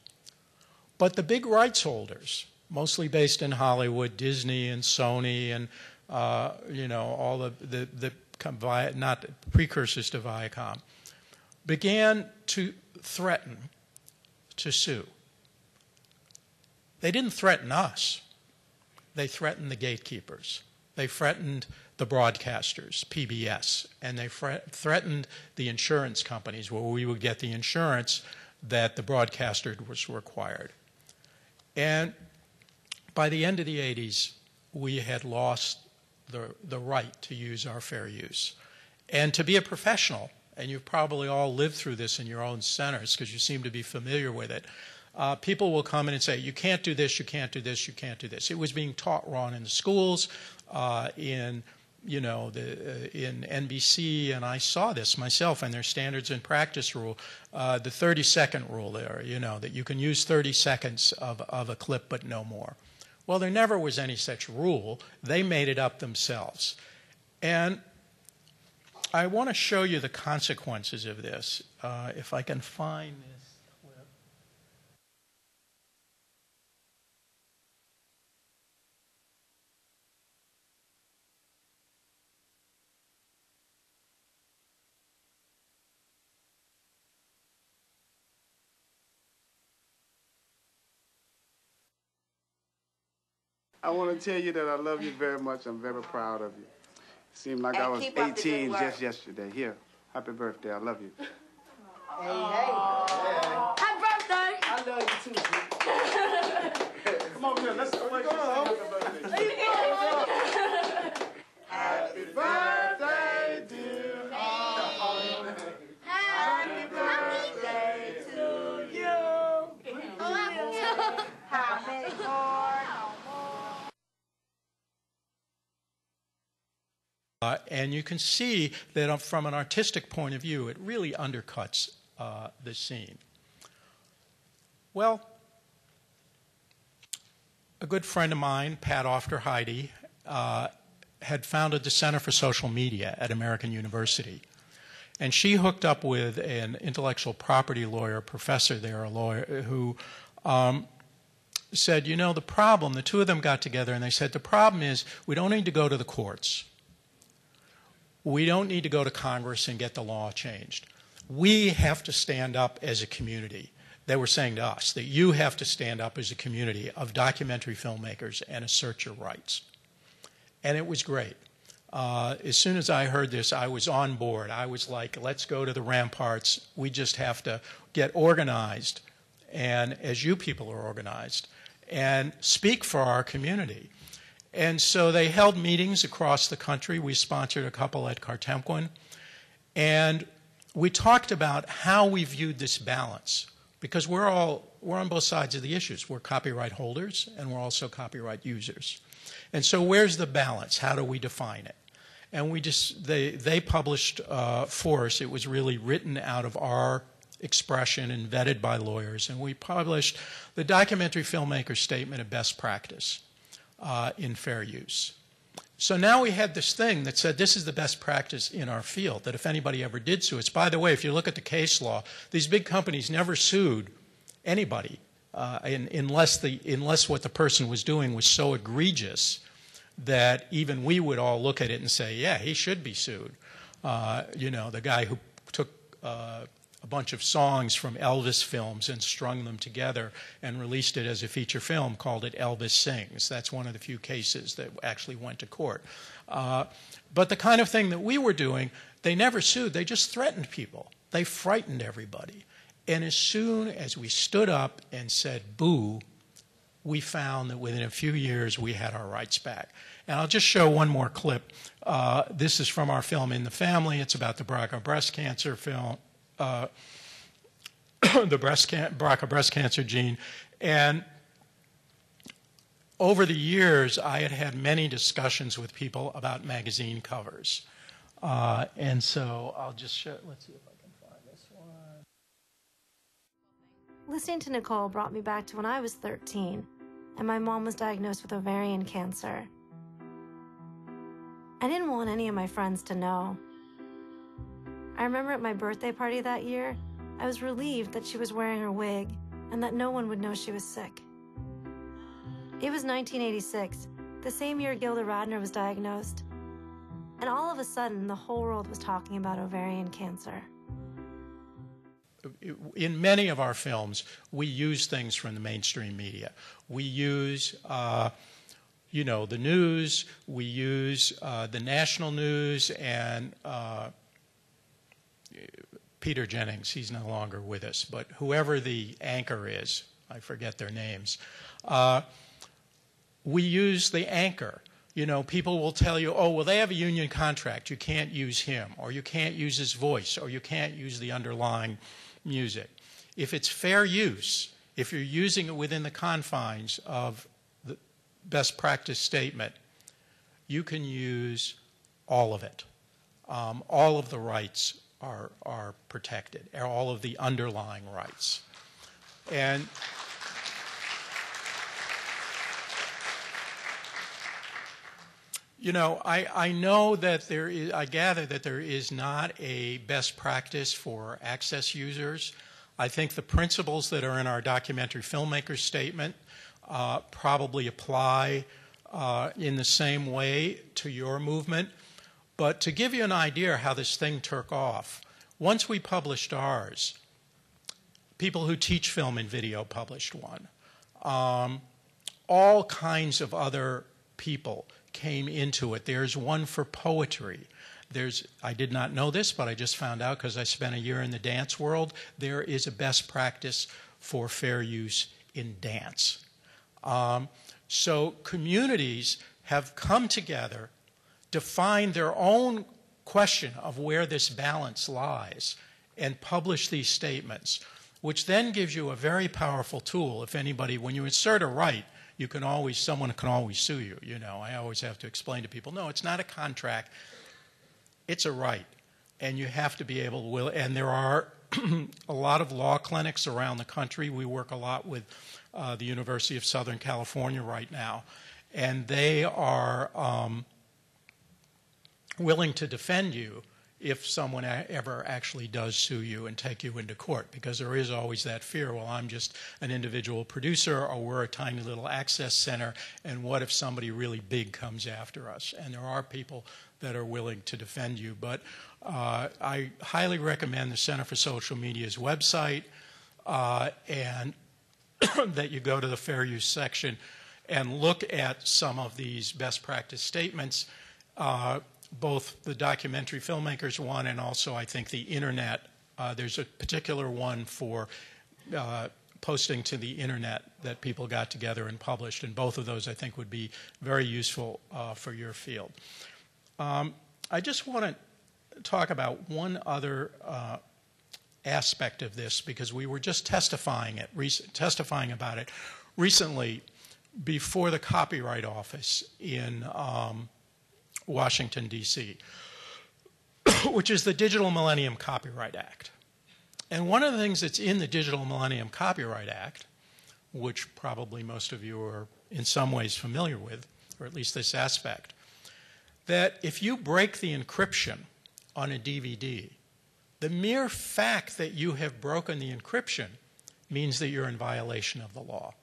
But the big rights holders, mostly based in Hollywood, Disney and Sony and uh, you know all the, the, the not precursors to Viacom, began to threaten to sue. They didn't threaten us. They threatened the gatekeepers. They threatened the broadcasters, PBS, and they threatened the insurance companies where we would get the insurance that the broadcaster was required. And by the end of the 80s, we had lost the, the right to use our fair use. And to be a professional, and you've probably all lived through this in your own centers because you seem to be familiar with it, uh, people will come in and say, you can't do this, you can't do this, you can't do this. It was being taught wrong in the schools, uh, in you know, the, uh, in NBC, and I saw this myself in their standards and practice rule, uh, the 30 second rule there, you know, that you can use 30 seconds of, of a clip but no more. Well, there never was any such rule. They made it up themselves. And I want to show you the consequences of this, uh, if I can find this. I want to tell you that I love you very much. I'm very proud of you. It seemed like and I was 18 just yesterday. Here, happy birthday. I love you. Hey, hey. Happy birthday. I love you too. [laughs] Come on, here. Let's go. Happy birthday. Happy birthday, dear. Happy birthday to you. Happy birthday. Uh, and you can see that from an artistic point of view, it really undercuts uh, the scene. Well, a good friend of mine, Pat Aufderheide, uh, had founded the Center for Social Media at American University. And she hooked up with an intellectual property lawyer, professor there, a lawyer, who um, said, you know, the problem, the two of them got together and they said, the problem is we don't need to go to the courts we don't need to go to Congress and get the law changed. We have to stand up as a community. They were saying to us that you have to stand up as a community of documentary filmmakers and assert your rights. And it was great. Uh, as soon as I heard this, I was on board. I was like, let's go to the ramparts. We just have to get organized, and as you people are organized, and speak for our community. And so they held meetings across the country. We sponsored a couple at Kartemquin. And we talked about how we viewed this balance because we're all we're on both sides of the issues. We're copyright holders and we're also copyright users. And so where's the balance? How do we define it? And we just they they published uh, for us. It was really written out of our expression and vetted by lawyers. And we published the documentary filmmaker statement of best practice uh, in fair use. So now we had this thing that said this is the best practice in our field, that if anybody ever did sue us, by the way, if you look at the case law, these big companies never sued anybody uh, in, unless, the, unless what the person was doing was so egregious that even we would all look at it and say, yeah, he should be sued. Uh, you know, the guy who took uh, a bunch of songs from Elvis films and strung them together and released it as a feature film, called it Elvis Sings. That's one of the few cases that actually went to court. Uh, but the kind of thing that we were doing, they never sued, they just threatened people. They frightened everybody. And as soon as we stood up and said boo, we found that within a few years we had our rights back. And I'll just show one more clip. Uh, this is from our film In the Family. It's about the BRCA breast cancer film, uh, [coughs] the breast can- BRCA breast cancer gene. And over the years, I had had many discussions with people about magazine covers. Uh, and so I'll just show, let's see if I can find this one. Listening to Nicole brought me back to when I was 13 and my mom was diagnosed with ovarian cancer. I didn't want any of my friends to know. I remember at my birthday party that year, I was relieved that she was wearing her wig and that no one would know she was sick. It was 1986, the same year Gilda Radner was diagnosed. And all of a sudden, the whole world was talking about ovarian cancer. In many of our films, we use things from the mainstream media. We use, uh, you know, the news, we use uh, the national news, and uh, Peter Jennings, he's no longer with us, but whoever the anchor is, I forget their names, uh, we use the anchor. You know, people will tell you, oh, well, they have a union contract. You can't use him, or you can't use his voice, or you can't use the underlying music. If it's fair use, if you're using it within the confines of the best practice statement, you can use all of it. Um, all of the rights are, are protected, all of the underlying rights. And you know, I, I know that there is, I gather that there is not a best practice for access users. I think the principles that are in our documentary filmmaker statement uh, probably apply uh, in the same way to your movement. But to give you an idea how this thing took off, once we published ours, people who teach film and video published one. Um, all kinds of other people came into it. There's one for poetry. There's, I did not know this, but I just found out because I spent a year in the dance world. There is a best practice for fair use in dance. Um, so communities have come together define their own question of where this balance lies and publish these statements, which then gives you a very powerful tool. If anybody, when you insert a right, you can always, someone can always sue you. You know, I always have to explain to people, no, it's not a contract, it's a right. And you have to be able to will, and there are [clears throat] a lot of law clinics around the country. We work a lot with uh, the University of Southern California right now, and they are um, willing to defend you if someone ever actually does sue you and take you into court, because there is always that fear well, I'm just an individual producer, or we're a tiny little access center, and what if somebody really big comes after us? And there are people that are willing to defend you. But uh, I highly recommend the Center for Social Media's website uh, and [coughs] that you go to the fair use section and look at some of these best practice statements. Uh, both the documentary filmmakers one and also I think the internet. Uh, there's a particular one for uh, posting to the internet that people got together and published, and both of those I think would be very useful uh, for your field. Um, I just want to talk about one other uh, aspect of this because we were just testifying it, testifying about it recently before the Copyright Office in. Um, Washington, D.C., [coughs] which is the Digital Millennium Copyright Act. And one of the things that's in the Digital Millennium Copyright Act, which probably most of you are in some ways familiar with, or at least this aspect, that if you break the encryption on a DVD, the mere fact that you have broken the encryption means that you're in violation of the law.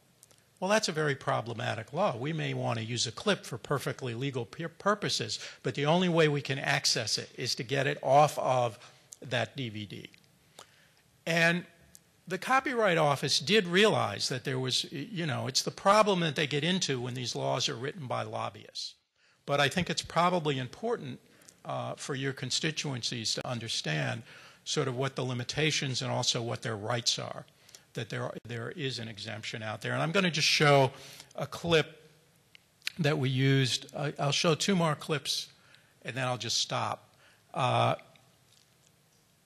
Well, that's a very problematic law. We may want to use a clip for perfectly legal purposes, but the only way we can access it is to get it off of that DVD. And the Copyright Office did realize that there was, you know, it's the problem that they get into when these laws are written by lobbyists. But I think it's probably important uh, for your constituencies to understand sort of what the limitations and also what their rights are that there, there is an exemption out there. And I'm going to just show a clip that we used. I'll show two more clips, and then I'll just stop. Uh,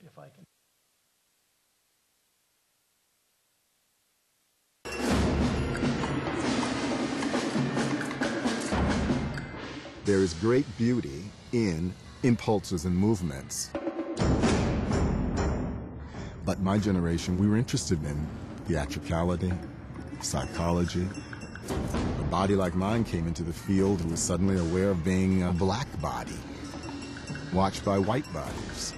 if I can. There is great beauty in impulses and movements. But my generation, we were interested in theatricality, psychology. A body like mine came into the field and was suddenly aware of being a black body, watched by white bodies.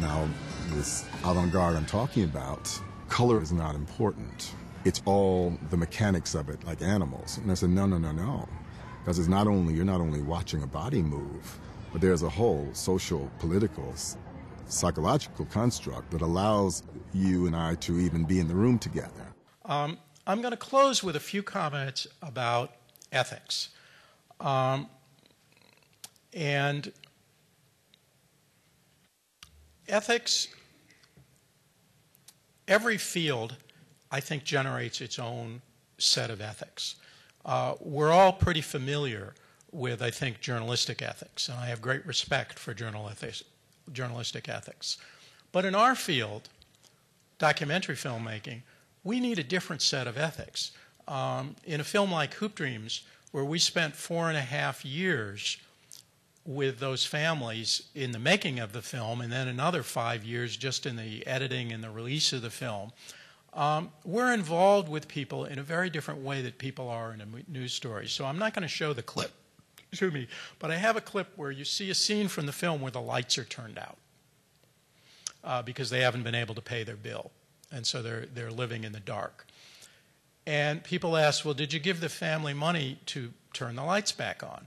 Now, this avant garde I'm talking about, color is not important. It's all the mechanics of it, like animals. And I said, no, no, no, no. Because it's not only, you're not only watching a body move, but there's a whole social, political, psychological construct that allows you and I to even be in the room together. Um, I'm going to close with a few comments about ethics. Um, and ethics, every field, I think, generates its own set of ethics. Uh, we're all pretty familiar with, I think, journalistic ethics, and I have great respect for journal ethics, journalistic ethics. But in our field, documentary filmmaking, we need a different set of ethics. Um, in a film like Hoop Dreams, where we spent four and a half years with those families in the making of the film, and then another five years just in the editing and the release of the film, um, we're involved with people in a very different way that people are in a news story. So I'm not going to show the clip, to me, but I have a clip where you see a scene from the film where the lights are turned out uh, because they haven't been able to pay their bill, and so they're they're living in the dark. And people ask, well, did you give the family money to turn the lights back on?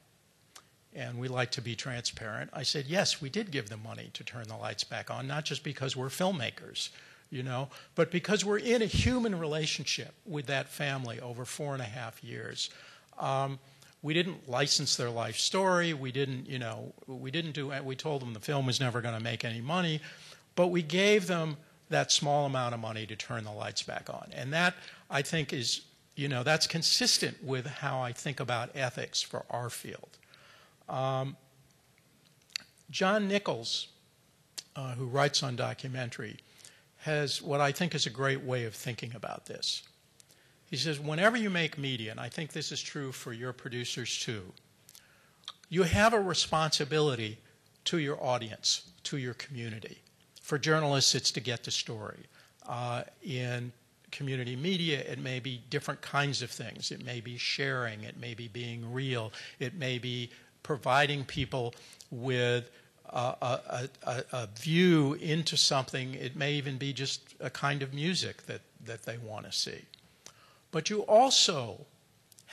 And we like to be transparent. I said, yes, we did give them money to turn the lights back on, not just because we're filmmakers you know, but because we're in a human relationship with that family over four and a half years. Um, we didn't license their life story. We didn't, you know, we didn't do. We told them the film was never going to make any money, but we gave them that small amount of money to turn the lights back on, and that I think is, you know, that's consistent with how I think about ethics for our field. Um, John Nichols, uh, who writes on documentary, has what I think is a great way of thinking about this. He says, whenever you make media, and I think this is true for your producers too, you have a responsibility to your audience, to your community. For journalists, it's to get the story. Uh, in community media, it may be different kinds of things. It may be sharing, it may be being real, it may be providing people with a, a, a, view into something. It may even be just a kind of music that, that they want to see. But you also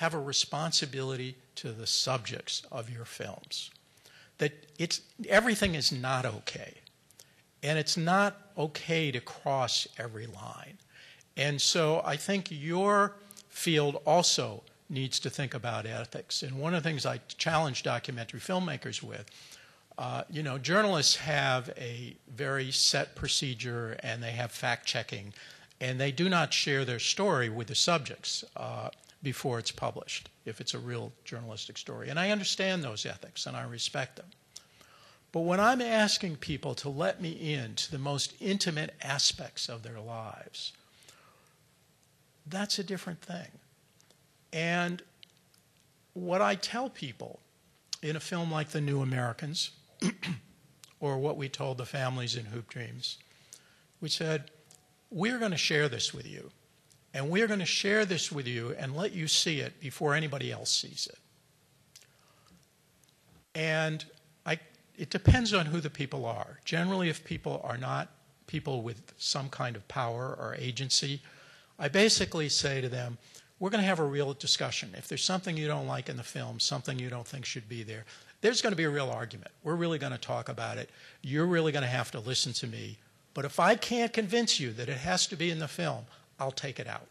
have a responsibility to the subjects of your films. That it's, everything is not okay. And it's not okay to cross every line. And so I think your field also needs to think about ethics. And one of the things I challenge documentary filmmakers with uh, you know, journalists have a very set procedure and they have fact checking, and they do not share their story with the subjects uh, before it's published, if it's a real journalistic story. And I understand those ethics and I respect them. But when I'm asking people to let me in to the most intimate aspects of their lives, that's a different thing. And what I tell people in a film like The New Americans, [clears throat] or what we told the families in Hoop Dreams. We said, We're going to share this with you. And we're going to share this with you and let you see it before anybody else sees it. And I, it depends on who the people are. Generally, if people are not people with some kind of power or agency, I basically say to them, we're going to have a real discussion. If there's something you don't like in the film, something you don't think should be there, there's going to be a real argument. We're really going to talk about it. You're really going to have to listen to me. But if I can't convince you that it has to be in the film, I'll take it out.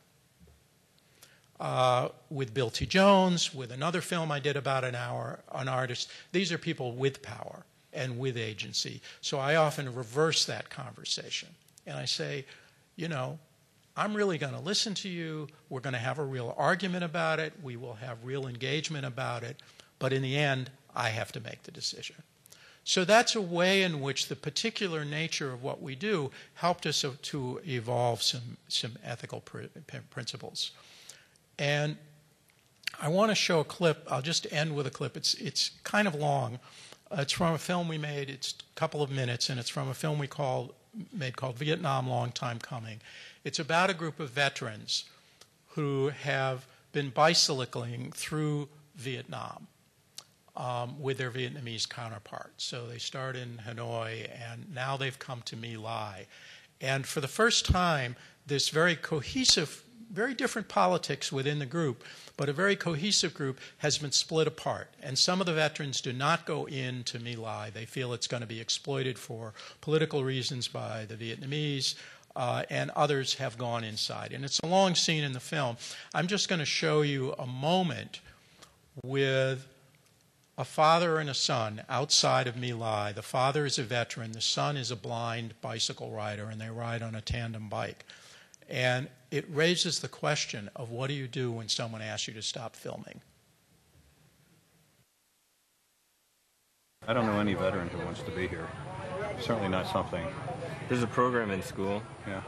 Uh, with Bill T. Jones, with another film I did about an hour, an artist, these are people with power and with agency. So I often reverse that conversation. And I say, you know, I'm really going to listen to you. We're going to have a real argument about it. We will have real engagement about it. But in the end, I have to make the decision. So that's a way in which the particular nature of what we do helped us to evolve some, some ethical pr- principles. And I want to show a clip. I'll just end with a clip. It's, it's kind of long. It's from a film we made. It's a couple of minutes, and it's from a film we called, made called Vietnam Long Time Coming. It's about a group of veterans who have been bicycling through Vietnam um, with their Vietnamese counterparts. So they start in Hanoi, and now they've come to My Lai. And for the first time, this very cohesive, very different politics within the group, but a very cohesive group has been split apart. And some of the veterans do not go into My Lai. They feel it's going to be exploited for political reasons by the Vietnamese. Uh, and others have gone inside. And it's a long scene in the film. I'm just going to show you a moment with a father and a son outside of My Lai. The father is a veteran, the son is a blind bicycle rider, and they ride on a tandem bike. And it raises the question of what do you do when someone asks you to stop filming? I don't know any veteran who wants to be here. Certainly not something. There's a program in school. Yeah.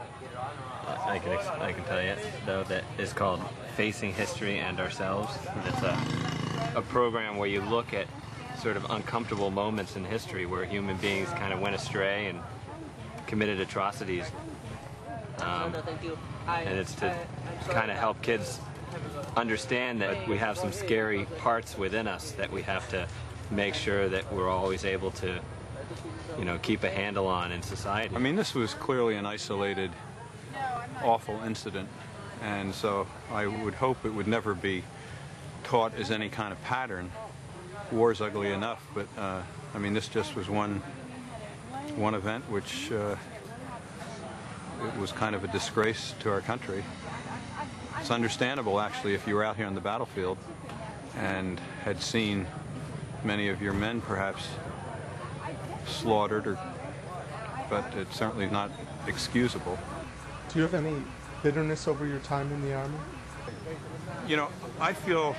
Uh, I can I can tell you though that is called Facing History and Ourselves. It's a a program where you look at sort of uncomfortable moments in history where human beings kind of went astray and committed atrocities. Um, and it's to kind of help kids understand that we have some scary parts within us that we have to make sure that we're always able to, you know, keep a handle on in society. I mean, this was clearly an isolated, awful incident, and so I would hope it would never be taught as any kind of pattern. War is ugly enough, but uh, I mean, this just was one one event which uh, it was kind of a disgrace to our country. It's understandable, actually, if you were out here on the battlefield and had seen many of your men perhaps slaughtered, or, but it's certainly not excusable. Do you have any bitterness over your time in the Army? You know, I feel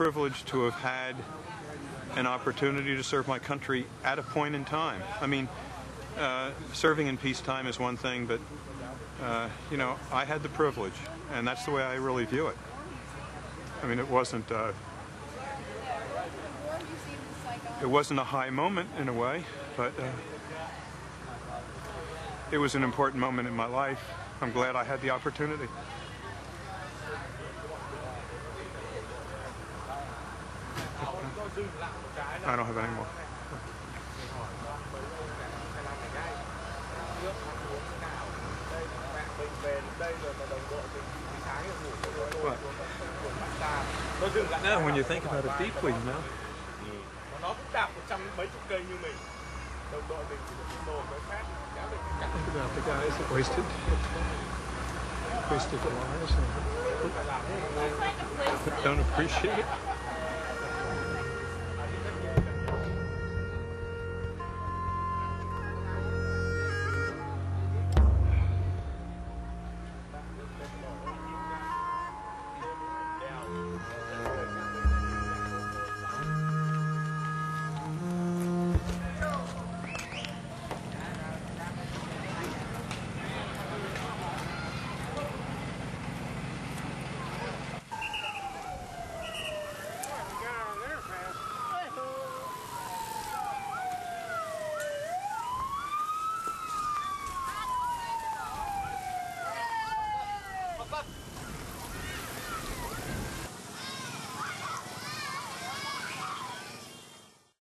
privileged to have had an opportunity to serve my country at a point in time. I mean, uh, serving in peacetime is one thing, but, uh, you know, I had the privilege, and that's the way I really view it. I mean, it wasn't, uh, it wasn't a high moment in a way, but uh, it was an important moment in my life. I'm glad I had the opportunity. I don't have any more. What? No, when you think about it deeply, you know. Think about the guys that wasted wasted their lives and don't appreciate it.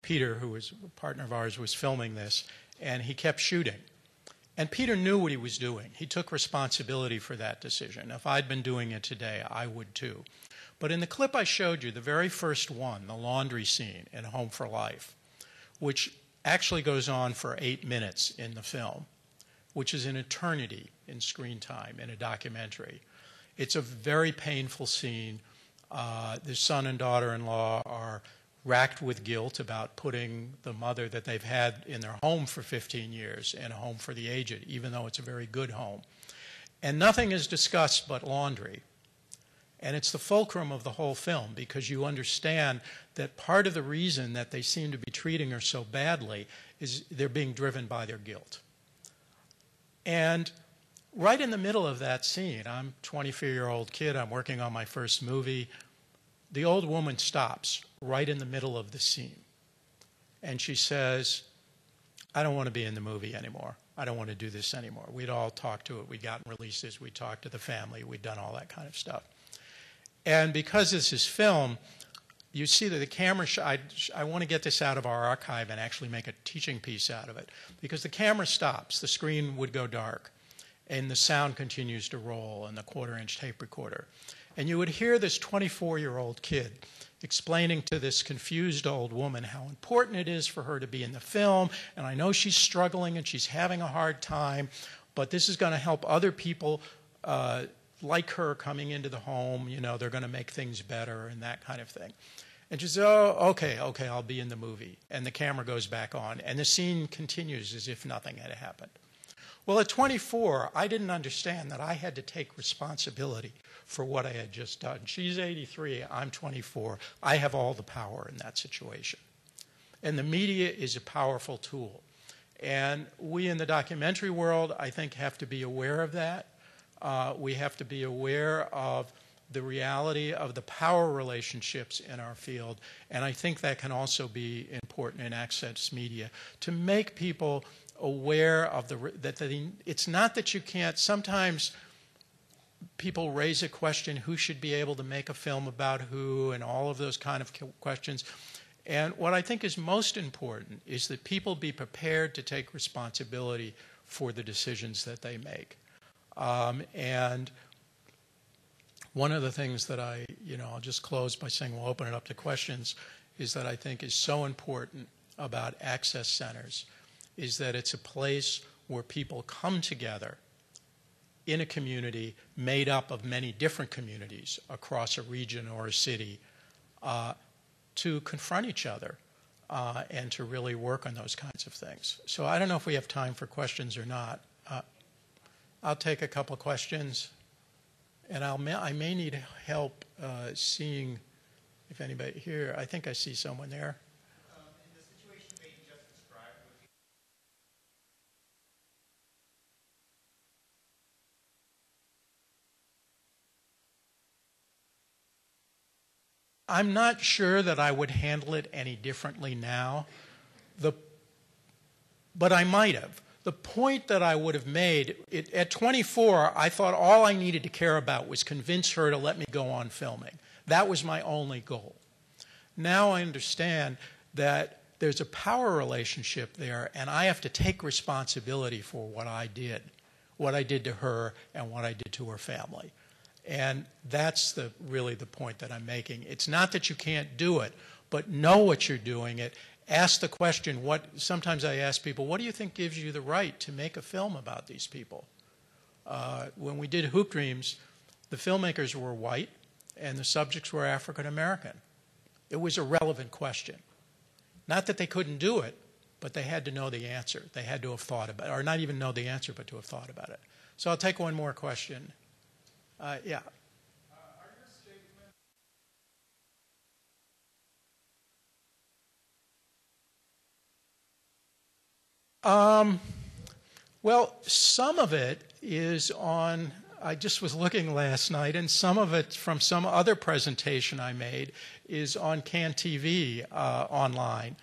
Peter, who was a partner of ours, was filming this, and he kept shooting. And Peter knew what he was doing. He took responsibility for that decision. If I'd been doing it today, I would too. But in the clip I showed you, the very first one, the laundry scene in Home for Life, which actually goes on for eight minutes in the film, which is an eternity in screen time in a documentary. It's a very painful scene. Uh, the son and daughter in law are racked with guilt about putting the mother that they've had in their home for 15 years in a home for the aged, even though it's a very good home. And nothing is discussed but laundry. And it's the fulcrum of the whole film because you understand that part of the reason that they seem to be treating her so badly is they're being driven by their guilt. And right in the middle of that scene, I'm a 24 year old kid, I'm working on my first movie. the old woman stops right in the middle of the scene. And she says, I don't want to be in the movie anymore. I don't want to do this anymore. We'd all talked to it. We'd gotten releases. We'd talked to the family. We'd done all that kind of stuff. And because this is film, you see that the camera, I, I want to get this out of our archive and actually make a teaching piece out of it. Because the camera stops, the screen would go dark, and the sound continues to roll in the quarter inch tape recorder. And you would hear this 24 year old kid explaining to this confused old woman how important it is for her to be in the film. And I know she's struggling and she's having a hard time, but this is going to help other people uh, like her coming into the home. You know, they're going to make things better and that kind of thing. And she says, Oh, okay, okay, I'll be in the movie. And the camera goes back on, and the scene continues as if nothing had happened. Well, at 24, I didn't understand that I had to take responsibility for what I had just done. She's 83, I'm 24. I have all the power in that situation. And the media is a powerful tool. And we in the documentary world, I think, have to be aware of that. Uh, we have to be aware of the reality of the power relationships in our field. And I think that can also be important in access media to make people aware of the that the, it's not that you can't sometimes people raise a question who should be able to make a film about who and all of those kind of questions. And what I think is most important is that people be prepared to take responsibility for the decisions that they make. Um, and one of the things that I, you know, I'll just close by saying we'll open it up to questions, is that I think is so important about access centers is that it's a place where people come together in a community made up of many different communities across a region or a city uh, to confront each other uh, and to really work on those kinds of things. So I don't know if we have time for questions or not. Uh, I'll take a couple questions, and I'll I may need help uh, seeing if anybody here. I think I see someone there. I'm not sure that I would handle it any differently now, the, but I might have. The point that I would have made it, at 24, I thought all I needed to care about was convince her to let me go on filming. That was my only goal. Now I understand that there's a power relationship there, and I have to take responsibility for what I did, what I did to her, and what I did to her family. And that's the, really the point that I'm making. It's not that you can't do it, but know what you're doing it. Ask the question, what, sometimes I ask people, what do you think gives you the right to make a film about these people? Uh, when we did Hoop Dreams, the filmmakers were white and the subjects were African American. It was a relevant question. Not that they couldn't do it, but they had to know the answer. They had to have thought about it, or not even know the answer, but to have thought about it. So I'll take one more question. Uh, yeah. Um, well, some of it is on, I just was looking last night, and some of it from some other presentation I made is on CAN TV uh, online.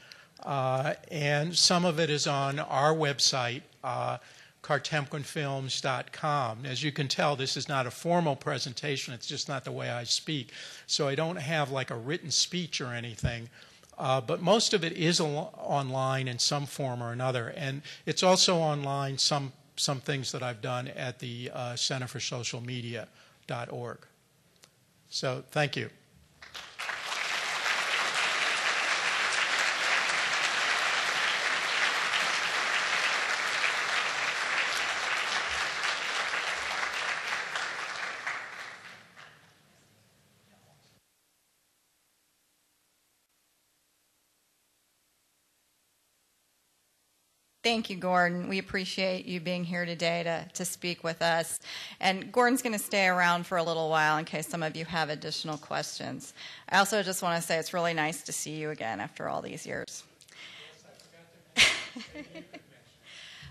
Uh, and some of it is on our website, uh, kartemquinfilms.com. As you can tell, this is not a formal presentation. It's just not the way I speak. So I don't have like a written speech or anything. Uh, but most of it is online in some form or another. And it's also online, some, some things that I've done at the uh, Center for Social Media.org. So thank you. Thank you, Gordon. We appreciate you being here today to, to speak with us. And Gordon's going to stay around for a little while in case some of you have additional questions. I also just want to say it's really nice to see you again after all these years. [laughs]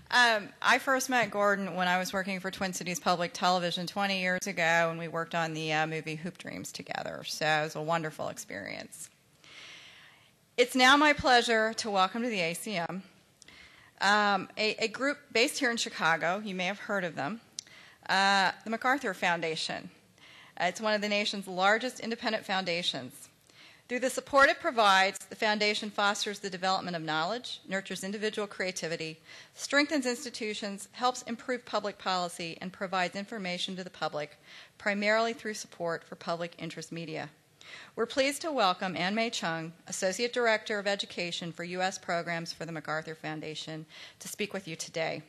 Um, I first met Gordon when I was working for Twin Cities Public Television 20 years ago, and we worked on the uh, movie Hoop Dreams together. So it was a wonderful experience. It's now my pleasure to welcome to the ACM um, a, a, group based here in Chicago. You may have heard of them, uh, the MacArthur Foundation. Uh, it's one of the nation's largest independent foundations. Through the support it provides, the Foundation fosters the development of knowledge, nurtures individual creativity, strengthens institutions, helps improve public policy, and provides information to the public, primarily through support for public interest media. We're pleased to welcome An-Me Chung, Associate Director of Education for U.S. Programs for the MacArthur Foundation, to speak with you today.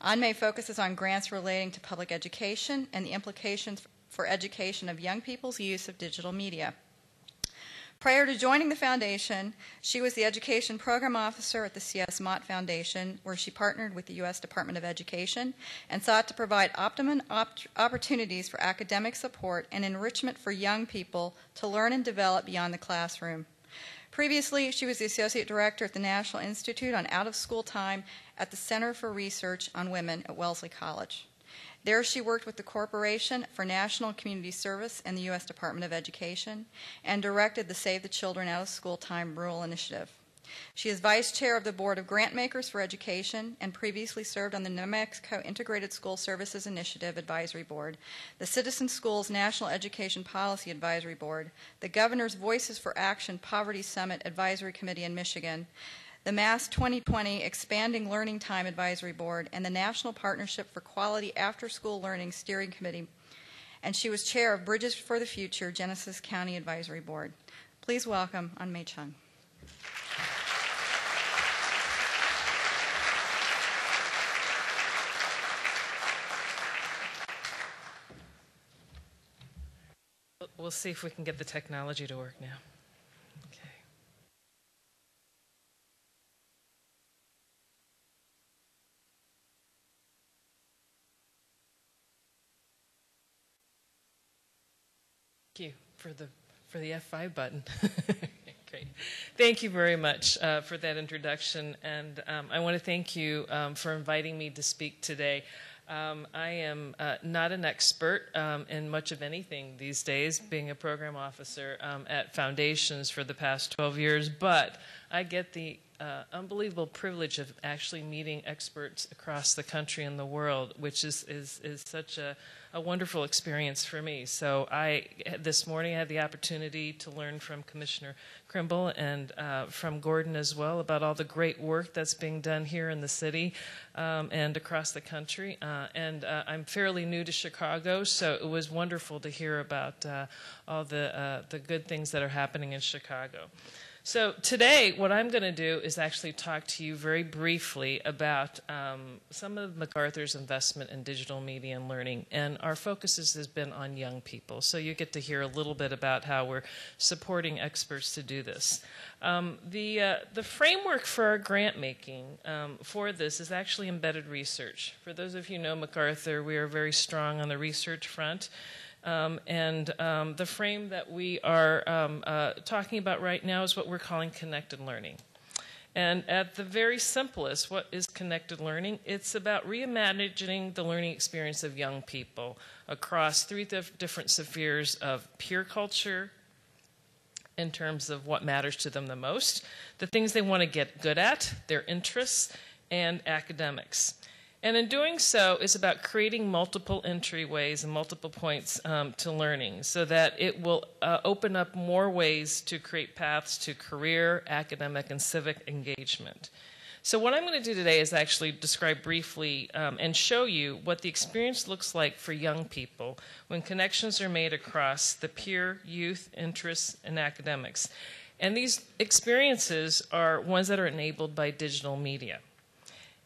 Ann May focuses on grants relating to public education and the implications for education of young people's use of digital media. Prior to joining the foundation, she was the education program officer at the C.S. Mott Foundation, where she partnered with the U.S. Department of Education and sought to provide optimum op- opportunities for academic support and enrichment for young people to learn and develop beyond the classroom. Previously, she was the associate director at the National Institute on Out of School Time at the Center for Research on Women at Wellesley College. There, she worked with the Corporation for National Community Service and the U.S. Department of Education and directed the Save the Children Out of School Time Rural Initiative. She is vice chair of the Board of Grantmakers for Education and previously served on the New Mexico Integrated School Services Initiative Advisory Board, the Citizen Schools National Education Policy Advisory Board, the Governor's Voices for Action Poverty Summit Advisory Committee in Michigan, the MASS 2020 Expanding Learning Time Advisory Board, and the National Partnership for Quality After School Learning Steering Committee. And she was chair of Bridges for the Future Genesee County Advisory Board. Please welcome An-Me Chung. We'll see if we can get the technology to work now. Thank you for the for the F5 button. [laughs] Great. Thank you very much uh, for that introduction, and um, I want to thank you um, for inviting me to speak today. Um, I am uh, not an expert um, in much of anything these days, being a program officer um, at foundations for the past 12 years, but I get the uh, unbelievable privilege of actually meeting experts across the country and the world, which is, is, is such a a wonderful experience for me. So I this morning I had the opportunity to learn from Commissioner Krimbel and uh, from Gordon as well about all the great work that's being done here in the city um, and across the country. Uh, and uh, I'm fairly new to Chicago, so it was wonderful to hear about uh, all the uh, the good things that are happening in Chicago. So today, what I'm going to do is actually talk to you very briefly about um, some of MacArthur's investment in digital media and learning, and our focus has been on young people. So you get to hear a little bit about how we're supporting experts to do this. Um, the uh, the framework for our grant making um, for this is actually embedded research. For those of you who know MacArthur, we are very strong on the research front. Um, and um, the frame that we are um, uh, talking about right now is what we're calling connected learning. And at the very simplest, what is connected learning? It's about reimagining the learning experience of young people across three dif- different spheres of peer culture, in terms of what matters to them the most, the things they want to get good at, their interests, and academics. And in doing so, it's about creating multiple entryways and multiple points um, to learning so that it will uh, open up more ways to create paths to career, academic, and civic engagement. So, what I'm going to do today is actually describe briefly um, and show you what the experience looks like for young people when connections are made across the peer, youth, interests, and academics. And these experiences are ones that are enabled by digital media.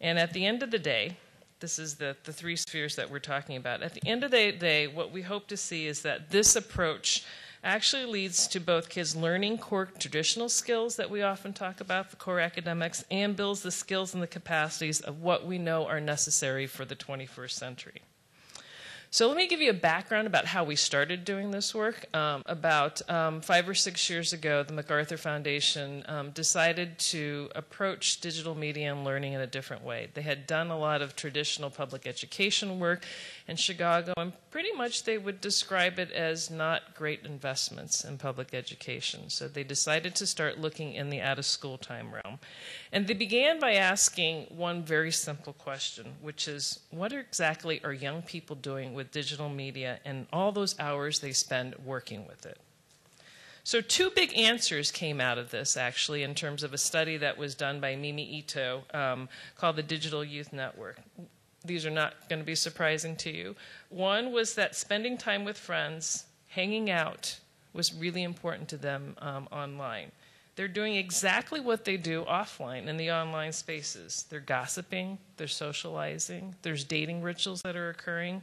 And at the end of the day, this is the, the three spheres that we're talking about. At the end of the day, what we hope to see is that this approach actually leads to both kids learning core traditional skills that we often talk about, the core academics, and builds the skills and the capacities of what we know are necessary for the 21st century. So let me give you a background about how we started doing this work. Um, about um, five or six years ago, the MacArthur Foundation um, decided to approach digital media and learning in a different way. They had done a lot of traditional public education work in Chicago, and pretty much they would describe it as not great investments in public education. So they decided to start looking in the out of school time realm. And they began by asking one very simple question, which is what exactly are young people doing with digital media and all those hours they spend working with it? So, two big answers came out of this, actually, in terms of a study that was done by Mimi Ito um, called the Digital Youth Network. These are not going to be surprising to you. One was that spending time with friends, hanging out, was really important to them um, online. They're doing exactly what they do offline in the online spaces. They're gossiping, they're socializing, there's dating rituals that are occurring.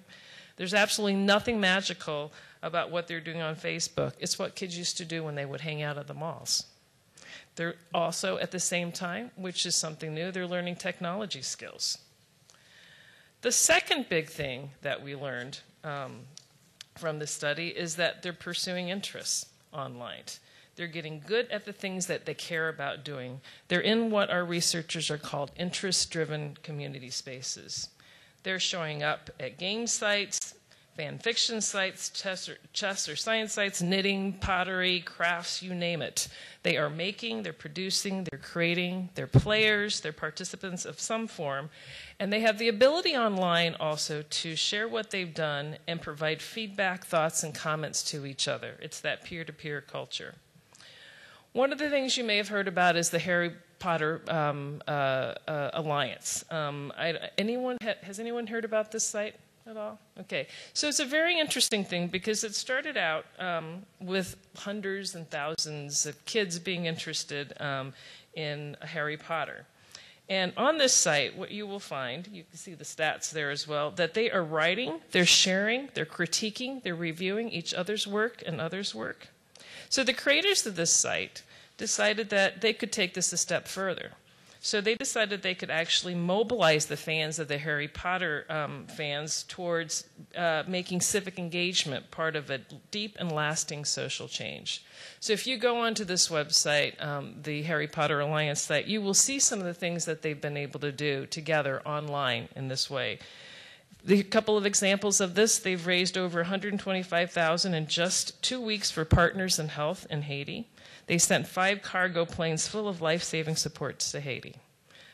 There's absolutely nothing magical about what they're doing on Facebook. It's what kids used to do when they would hang out at the malls. They're also, at the same time, which is something new, they're learning technology skills. The second big thing that we learned um, from this study is that they're pursuing interests online. They're getting good at the things that they care about doing. They're in what our researchers are called interest driven community spaces. They're showing up at game sites, fan fiction sites, chess or, chess or science sites, knitting, pottery, crafts, you name it. They are making, they're producing, they're creating, they're players, they're participants of some form, and they have the ability online also to share what they've done and provide feedback, thoughts, and comments to each other. It's that peer to peer culture. One of the things you may have heard about is the Harry Potter um, uh, uh, Alliance. Um, I, anyone ha, has anyone heard about this site at all? Okay, so it's a very interesting thing because it started out um, with hundreds and thousands of kids being interested um, in Harry Potter. And on this site, what you will find, you can see the stats there as well, that they are writing, they're sharing, they're critiquing, they're reviewing each other's work and others' work. So the creators of this site decided that they could take this a step further. So they decided they could actually mobilize the fans of the Harry Potter um, fans towards uh, making civic engagement part of a deep and lasting social change. So if you go onto this website, um, the Harry Potter Alliance site, you will see some of the things that they've been able to do together online in this way. The couple of examples of this, they've raised over 125,000 in just two weeks for Partners in Health in Haiti. They sent five cargo planes full of life saving supports to Haiti.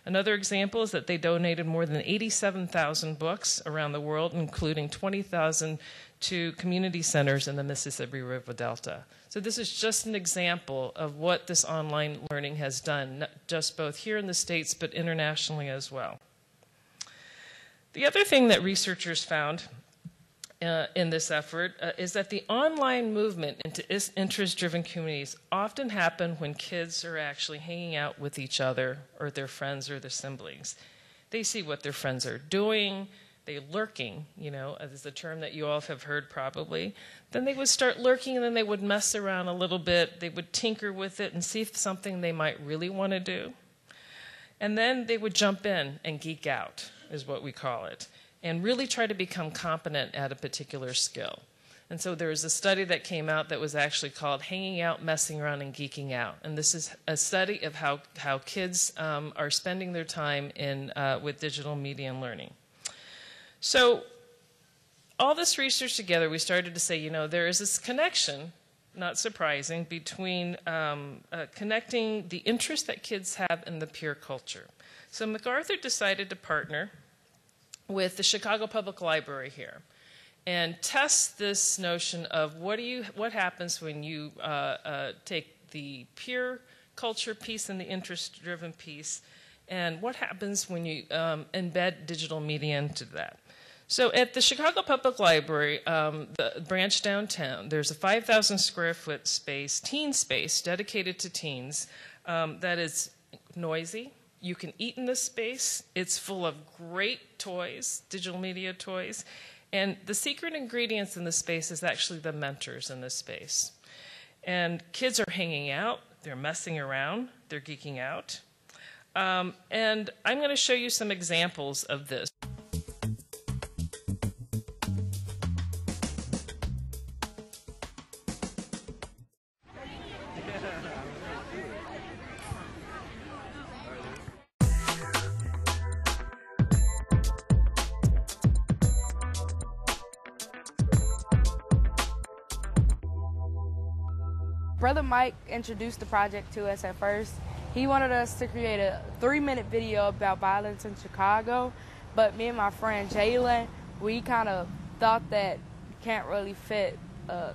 Another example is that they donated more than 87,000 books around the world, including 20,000 to community centers in the Mississippi River Delta. So, this is just an example of what this online learning has done, just both here in the States but internationally as well. The other thing that researchers found uh, in this effort uh, is that the online movement into interest driven communities often happen when kids are actually hanging out with each other or their friends or their siblings. They see what their friends are doing, they lurking, you know, is a term that you all have heard probably. Then they would start lurking and then they would mess around a little bit. They would tinker with it and see if something they might really want to do. And then they would jump in and geek out, is what we call it and really try to become competent at a particular skill. And so there was a study that came out that was actually called Hanging Out, Messing Around, and Geeking Out. And this is a study of how, how kids um, are spending their time in, uh, with digital media and learning. So, all this research together, we started to say, you know, there is this connection, not surprising, between um, uh, connecting the interest that kids have in the peer culture. So, MacArthur decided to partner with the Chicago Public Library here and test this notion of what do you what happens when you uh, uh, take the peer culture piece and the interest driven piece and what happens when you um, embed digital media into that? So at the chicago public library um, the branch downtown there's a 5000 square foot space teen space dedicated to teens um, that is noisy you can eat in this space. It's full of great toys, digital media toys. And the secret ingredients in this space is actually the mentors in this space. And kids are hanging out, they're messing around, they're geeking out. Um, and I'm going to show you some examples of this. Brother Mike introduced the project to us at first. He wanted us to create a three minute video about violence in Chicago, but me and my friend Jalen, we kind of thought that can't really fit uh,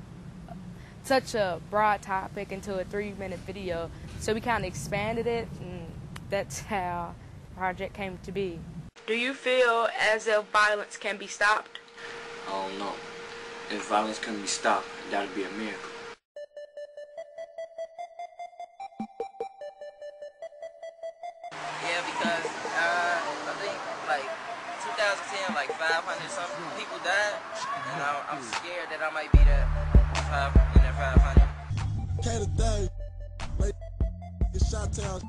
such a broad topic into a three minute video. So we kind of expanded it, and that's how the project came to be. Do you feel as if violence can be stopped? I don't know. If violence can be stopped, that'd be a miracle. I might be that uh, five in that 500. Okay, today, it's shot town.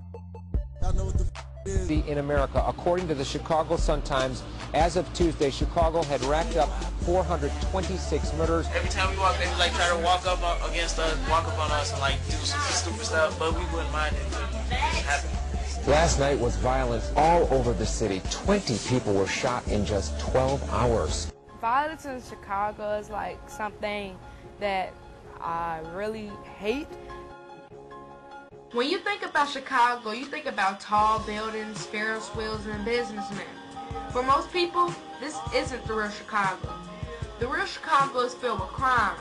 Y'all know what the f- is. in America. According to the Chicago Sun-Times, as of Tuesday, Chicago had racked up 426 murders. Every time we walk, they like try to walk up on- against us, walk up on us, and like do some stupid stuff, but we wouldn't mind it. It happened. Last night was violence all over the city. 20 people were shot in just 12 hours. Violence in Chicago is like something that I really hate. When you think about Chicago, you think about tall buildings, Ferris wheels, and businessmen. For most people, this isn't the real Chicago. The real Chicago is filled with crime,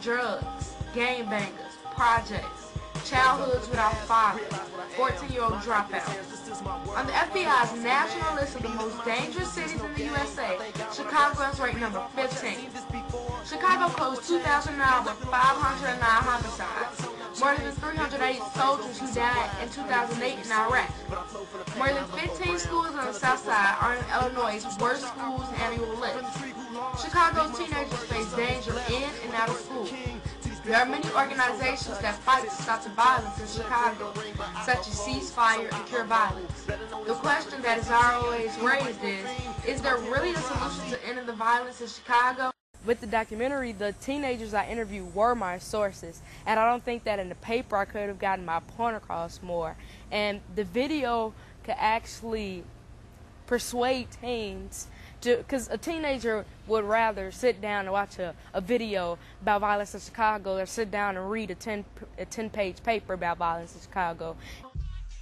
drugs, gang bangers, projects, childhoods without fathers, 14-year-old dropouts. On the FBI's national list of the most dangerous cities in the USA, Chicago is ranked number 15. Chicago closed 2009 with 509 homicides, more than 308 soldiers who died in 2008 in Iraq. More than 15 schools on the south side are in Illinois' worst schools annual list. Chicago's teenagers face danger in and out of school. There are many organizations that fight to stop the violence in Chicago, such as Ceasefire and Cure Violence. The question that is always raised is, is there really a solution to ending the violence in Chicago? With the documentary, the teenagers I interviewed were my sources, and I don't think that in the paper I could have gotten my point across more. And the video could actually persuade teens because a teenager would rather sit down and watch a, a video about violence in Chicago or sit down and read a 10, a 10 page paper about violence in Chicago.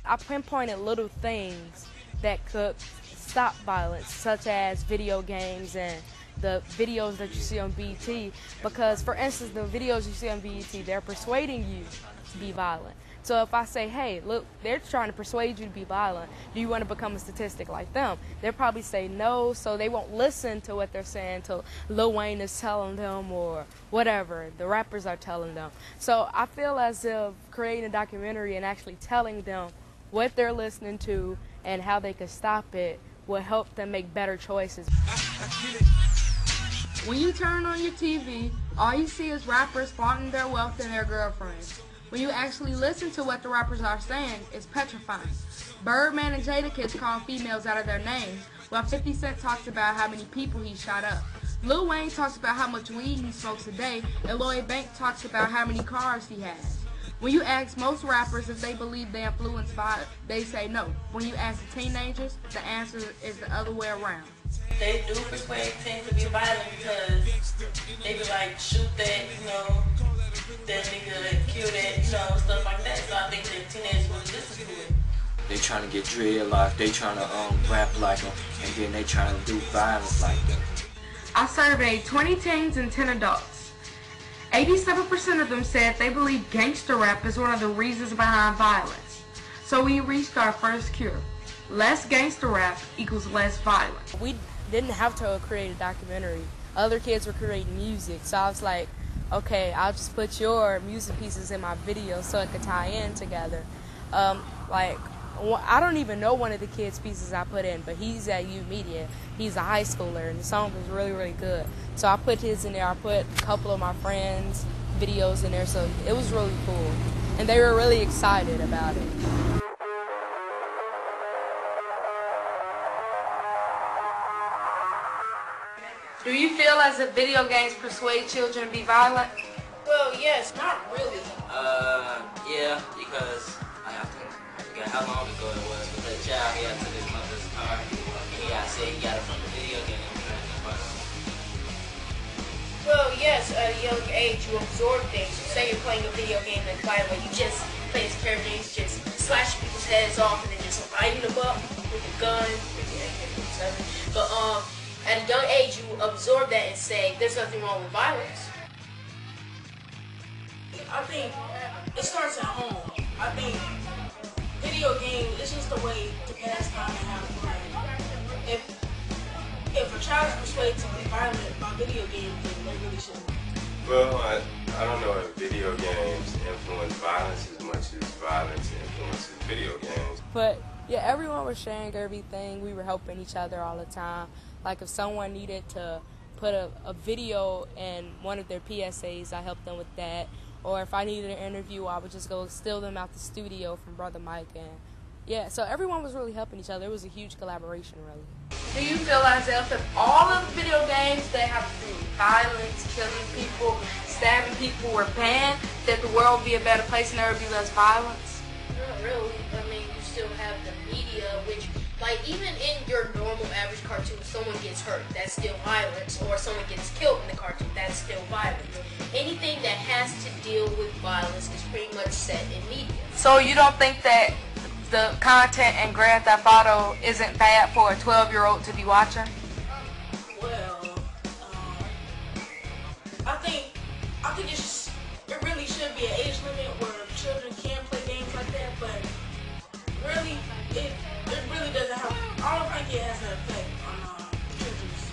I pinpointed little things that could stop violence, such as video games and the videos that you see on BET. Because, for instance, the videos you see on BET, they're persuading you to be violent. So if I say, hey, look, they're trying to persuade you to be violent, do you want to become a statistic like them? They'll probably say no, so they won't listen to what they're saying until Lil Wayne is telling them or whatever the rappers are telling them. So I feel as if creating a documentary and actually telling them what they're listening to and how they can stop it will help them make better choices. When you turn on your TV, all you see is rappers flaunting their wealth and their girlfriends. When you actually listen to what the rappers are saying, it's petrifying. Birdman and Jadakiss call females out of their names, while 50 Cent talks about how many people he shot up. Lil Wayne talks about how much weed he smokes a day, and Lloyd Banks talks about how many cars he has. When you ask most rappers if they believe they're influenced by it, they say no. When you ask the teenagers, the answer is the other way around. They do persuade teens to be violent because they be like, shoot that, you know, that nigga, kill that, you know, stuff like that. So I think the teenagers will listen to it. They trying to get dreadlocks, they trying to um, rap like them, and then they trying to do violence like them. I surveyed 20 teens and 10 adults. 87% of them said they believe gangster rap is one of the reasons behind violence. So we reached our first cure. Less gangster rap equals less violence. We didn't have to create a documentary. Other kids were creating music, so I was like, okay, I'll just put your music pieces in my video so it could tie in together. Um, like, I don't even know one of the kids' pieces I put in, but he's at YOUmedia. He's a high schooler, and the song was really, really good. So I put his in there. I put a couple of my friends' videos in there, so it was really cool. And they were really excited about it. Do you feel as if video games persuade children to be violent? Well, yes, not really. Uh, yeah, because I have to I forget how long ago it was, but that child, he had took his mother's car, and he got said he got it from the video game. Well, yes, at a young age you absorb things. Say you're playing a video game that's violent, you just play as characters, just slash people's heads off and then just lighting them up with a gun. But um, at a young age you absorb that and say there's nothing wrong with violence. I think it starts at home. I think video games is just a way to pass time and have fun. If if a child is persuaded to be violent by video games, then they really shouldn't. Well, I, I don't know if video games influence violence as much as violence influences video games. But yeah, everyone was sharing everything. We were helping each other all the time. Like if someone needed to put a, a video in one of their PSAs, I helped them with that. Or if I needed an interview, I would just go steal them out the studio from Brother Mike. And yeah, so everyone was really helping each other. It was a huge collaboration, really. Do you feel as if if all of the video games that have violence, killing people, stabbing people were banned, that the world would be a better place and there would be less violence? Not really. I mean, you still have the media, which, like, even in your normal average cartoon, someone gets hurt, that's still violence, or someone gets killed in the cartoon, that's still violence. Anything that has to deal with violence is pretty much set in media. So you don't think that the content in Grand Theft Auto isn't bad for a 12-year-old to be watching? Well, um, I think I think it's it really should be an age limit where I don't think it has an effect on uh, children's.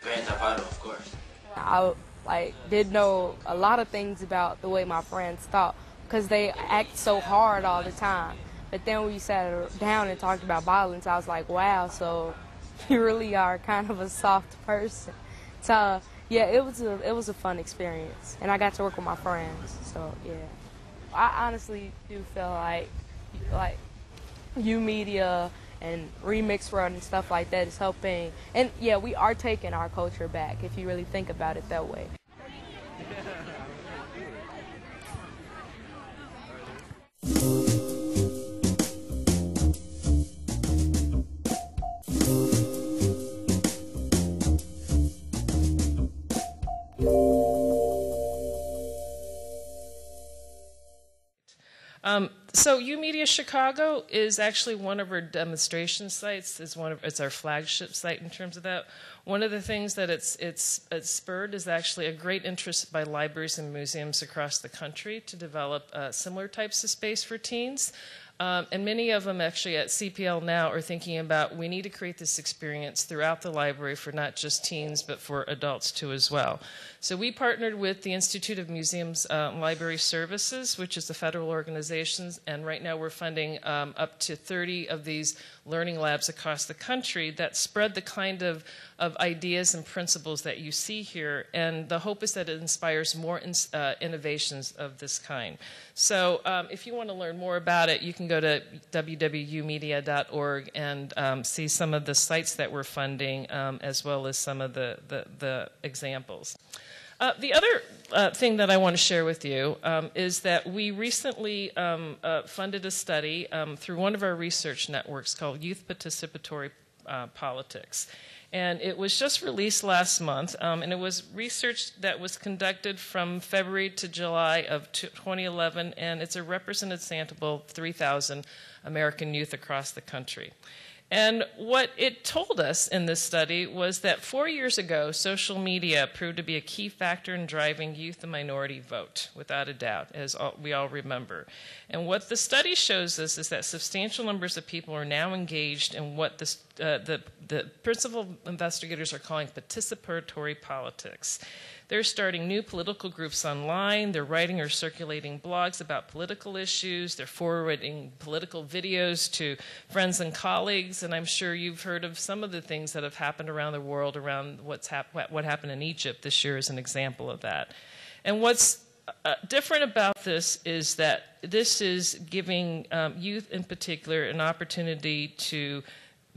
Grand Theft Auto, of course. I like did know a lot of things about the way my friends thought because they act so hard all the time. But then when we sat down and talked about violence, I was like, wow, so [laughs] you really are kind of a soft person. So yeah, it was a it was a fun experience, and I got to work with my friends. So yeah, I honestly do feel like like YOUmedia and Remix Run and stuff like that is helping. And yeah, we are taking our culture back if you really think about it that way. Um, so YOUmedia Chicago is actually one of our demonstration sites. It's one of it's our flagship site in terms of that. One of the things that it's it's, it's spurred is actually a great interest by libraries and museums across the country to develop uh, similar types of space for teens. Um, and many of them actually at CPL now are thinking about we need to create this experience throughout the library for not just teens but for adults too as well. So we partnered with the Institute of Museums uh, Library Services, which is the federal organization, and right now we're funding um, up to 30 of these learning labs across the country that spread the kind of, of ideas and principles that you see here. And the hope is that it inspires more in, uh, innovations of this kind. So um, if you want to learn more about it, you can go to www.media.org and um, see some of the sites that we're funding um, as well as some of the, the, the examples. Uh, the other uh, thing that I want to share with you um, is that we recently um, uh, funded a study um, through one of our research networks called Youth Participatory uh, Politics. And it was just released last month, um, and it was research that was conducted from February to July of 2011, and it's a representative sample of 3,000 American youth across the country. And what it told us in this study was that four years ago, social media proved to be a key factor in driving youth and minority vote, without a doubt, as all, we all remember. And what the study shows us is that substantial numbers of people are now engaged in what this, uh, the, the principal investigators are calling participatory politics. They're starting new political groups online. They're writing or circulating blogs about political issues. They're forwarding political videos to friends and colleagues. And I'm sure you've heard of some of the things that have happened around the world around what's hap- what happened in Egypt this year is an example of that. And what's uh, different about this is that this is giving um, youth in particular an opportunity to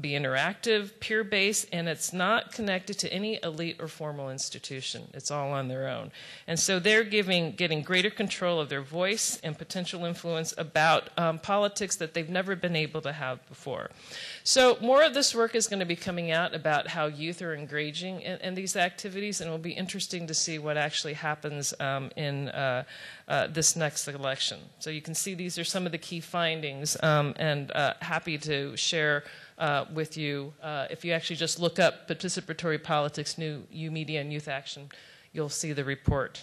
be interactive, peer based, and it's not connected to any elite or formal institution. It's all on their own. And so they're giving, getting greater control of their voice and potential influence about um, politics that they've never been able to have before. So more of this work is going to be coming out about how youth are engaging in, in these activities, and it will be interesting to see what actually happens um, in uh, uh, this next election. So you can see these are some of the key findings, um, and uh, happy to share uh, with you. Uh, if you actually just look up participatory politics, new U Media, and youth action, you'll see the report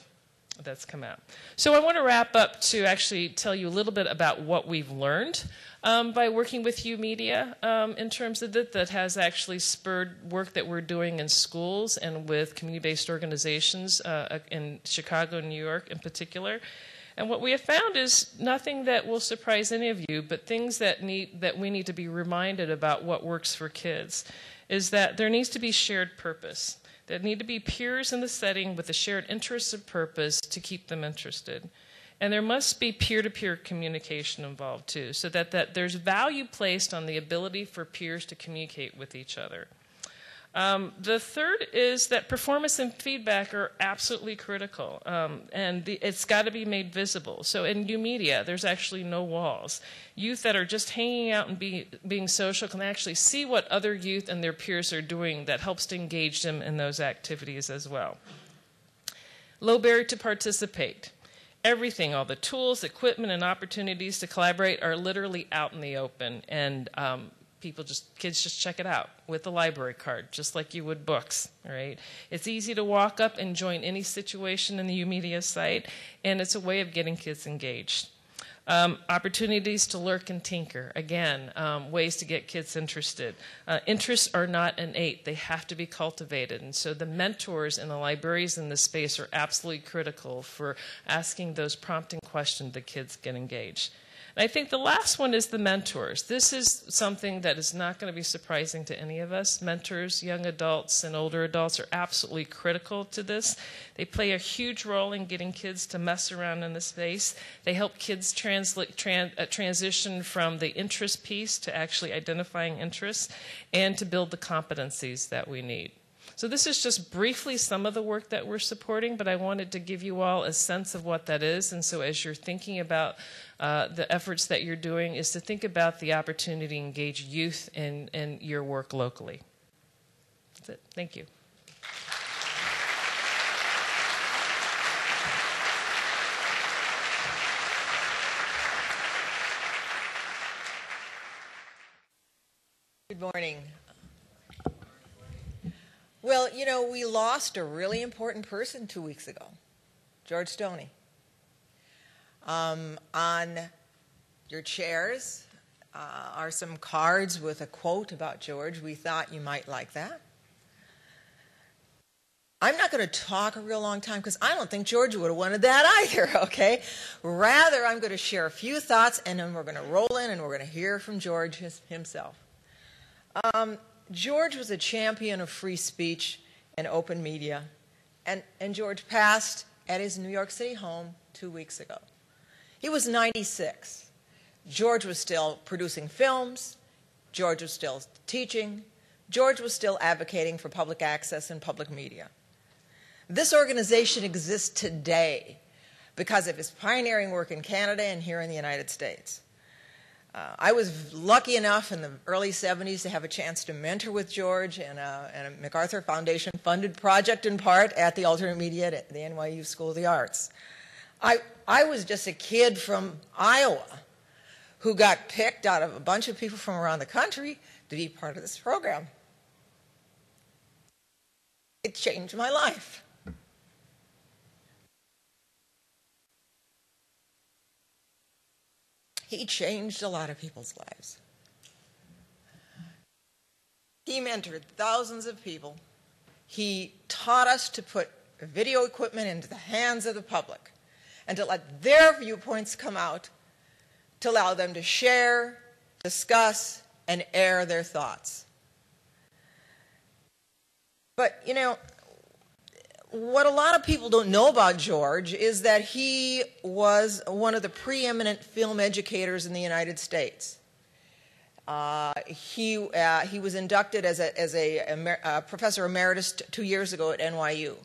that's come out. So I want to wrap up to actually tell you a little bit about what we've learned um, by working with YOUmedia um, in terms of that that has actually spurred work that we're doing in schools and with community-based organizations uh, in Chicago and New York in particular. And what we have found is nothing that will surprise any of you, but things that need that we need to be reminded about what works for kids is that there needs to be shared purpose. There need to be peers in the setting with a shared interest and purpose to keep them interested. And there must be peer to peer communication involved too, so that, that there's value placed on the ability for peers to communicate with each other. Um, the third is that performance and feedback are absolutely critical, um, and the, it's got to be made visible. So in new media, there's actually no walls. Youth that are just hanging out and be, being social can actually see what other youth and their peers are doing that helps to engage them in those activities as well. Low barrier to participate. Everything, all the tools, equipment, and opportunities to collaborate are literally out in the open, and um, people just kids just check it out with the library card just like you would books right? It's easy to walk up and join any situation in the YOUmedia site and it's a way of getting kids engaged. Um, opportunities to lurk and tinker. Again um, ways to get kids interested. Uh, interests are not innate. They have to be cultivated. And so the mentors and the libraries in this space are absolutely critical for asking those prompting questions that kids get engaged and I think the last one is the mentors. This is something that is not going to be surprising to any of us. Mentors, young adults, and older adults are absolutely critical to this. They play a huge role in getting kids to mess around in the space. They help kids translate, tran, uh, transition from the interest piece to actually identifying interests and to build the competencies that we need. So this is just briefly some of the work that we're supporting, but I wanted to give you all a sense of what that is. And so as you're thinking about uh, the efforts that you're doing, is to think about the opportunity to engage youth in, in your work locally. That's it. Thank you. Good morning. Well, you know, we lost a really important person two weeks ago, George Stoney. Um, on your chairs uh, are some cards with a quote about George. We thought you might like that. I'm not going to talk a real long time because I don't think George would have wanted that either, [laughs] okay? Rather, I'm going to share a few thoughts and then we're going to roll in and we're going to hear from George his, himself. Um, George was a champion of free speech and open media, and, and George passed at his New York City home two weeks ago. He was 96. George was still producing films, George was still teaching, George was still advocating for public access and public media. This organization exists today because of his pioneering work in Canada and here in the United States. Uh, I was lucky enough in the early 70s to have a chance to mentor with George in a, in a MacArthur Foundation funded project in part at the alternate media at the NYU School of the Arts. I, I was just a kid from Iowa who got picked out of a bunch of people from around the country to be part of this program. It changed my life. He changed a lot of people's lives. He mentored thousands of people. He taught us to put video equipment into the hands of the public and to let their viewpoints come out to allow them to share, discuss, and air their thoughts. But, you know, what a lot of people don't know about George is that he was one of the preeminent film educators in the United States. Uh, he, uh, he was inducted as a, as a emer- uh, professor emeritus two years ago at NYU.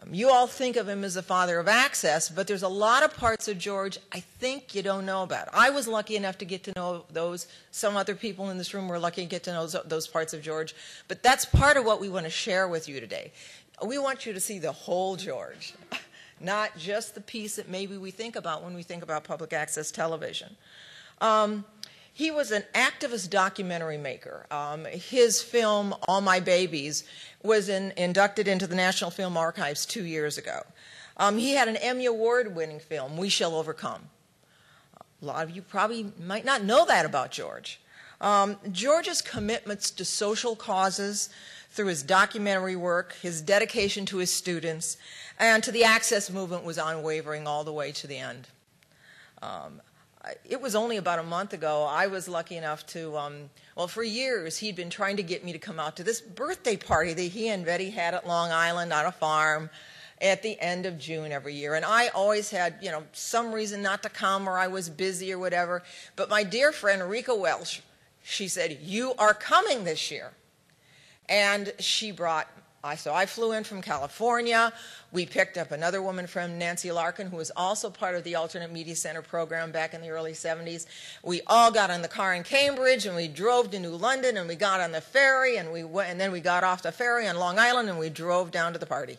Um, you all think of him as the father of access, but there's a lot of parts of George I think you don't know about. I was lucky enough to get to know those. Some other people in this room were lucky to get to know those, parts of George. But that's part of what we want to share with you today. We want you to see the whole George, [laughs] not just the piece that maybe we think about when we think about public access television. Um, he was an activist documentary maker. Um, his film, All My Babies, was in, inducted into the National Film Archives two years ago. Um, he had an Emmy Award winning film, We Shall Overcome. A lot of you probably might not know that about George. Um, George's commitments to social causes through his documentary work, his dedication to his students, and to the access movement was unwavering all the way to the end. Um, it was only about a month ago, I was lucky enough to, um, well, for years, he'd been trying to get me to come out to this birthday party that he and Betty had at Long Island on a farm at the end of June every year. And I always had, you know, some reason not to come or I was busy or whatever. But my dear friend Rika Welch, she said, You are coming this year. And she brought I, so I flew in from California. We picked up another woman from Nancy Larkin, who was also part of the Alternate Media Center program back in the early 70s. We all got on the car in Cambridge and we drove to New London and we got on the ferry and we went, and then we got off the ferry on Long Island and we drove down to the party.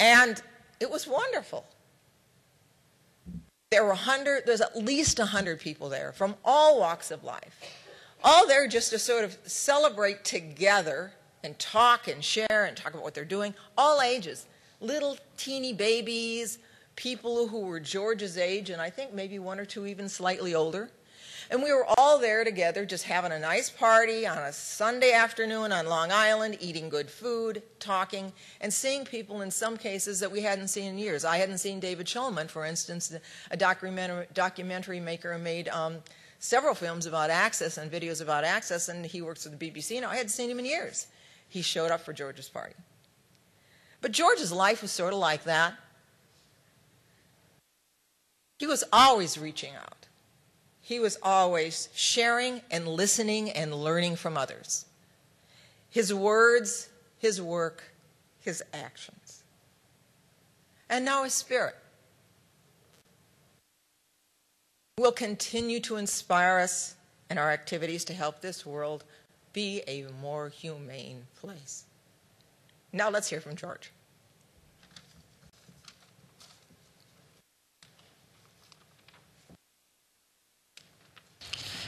And it was wonderful. There were 100, there's at least 100 people there from all walks of life. All there just to sort of celebrate together and talk and share and talk about what they're doing, all ages, little teeny babies, people who were George's age, and I think maybe one or two even slightly older. And we were all there together, just having a nice party on a Sunday afternoon on Long Island, eating good food, talking, and seeing people in some cases that we hadn't seen in years. I hadn't seen David Schulman, for instance, a documentary, documentary maker who made um, several films about access and videos about access, and he works with the BBC now. I hadn't seen him in years he showed up for George's party. But George's life was sort of like that. He was always reaching out. He was always sharing and listening and learning from others. His words, his work, his actions. And now his spirit will continue to inspire us in our activities to help this world be a more humane place. Now let's hear from George.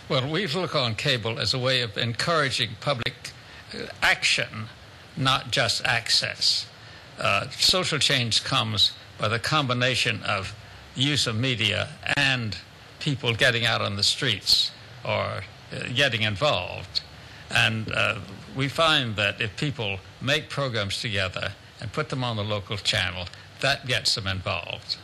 Well, we look on cable as a way of encouraging public uh, action, not just access. Uh, social change comes by the combination of use of media and people getting out on the streets or uh, getting involved. And uh, we find that if people make programs together and put them on the local channel, that gets them involved.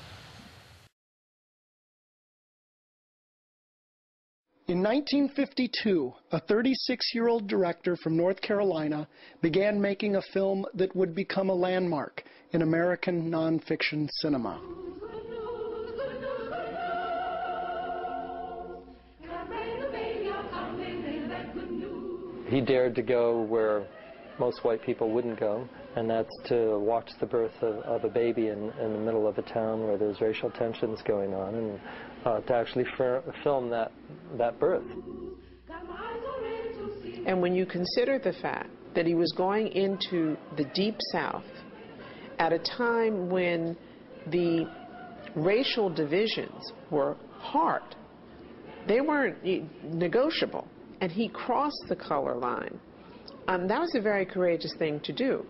In 1952, a 36 year old director from North Carolina began making a film that would become a landmark in American nonfiction cinema. He dared to go where most white people wouldn't go, and that's to watch the birth of, of a baby in, in the middle of a town where there's racial tensions going on, and uh, to actually film that, that birth. And when you consider the fact that he was going into the Deep South at a time when the racial divisions were hard, they weren't negotiable and he crossed the color line. Um, that was a very courageous thing to do.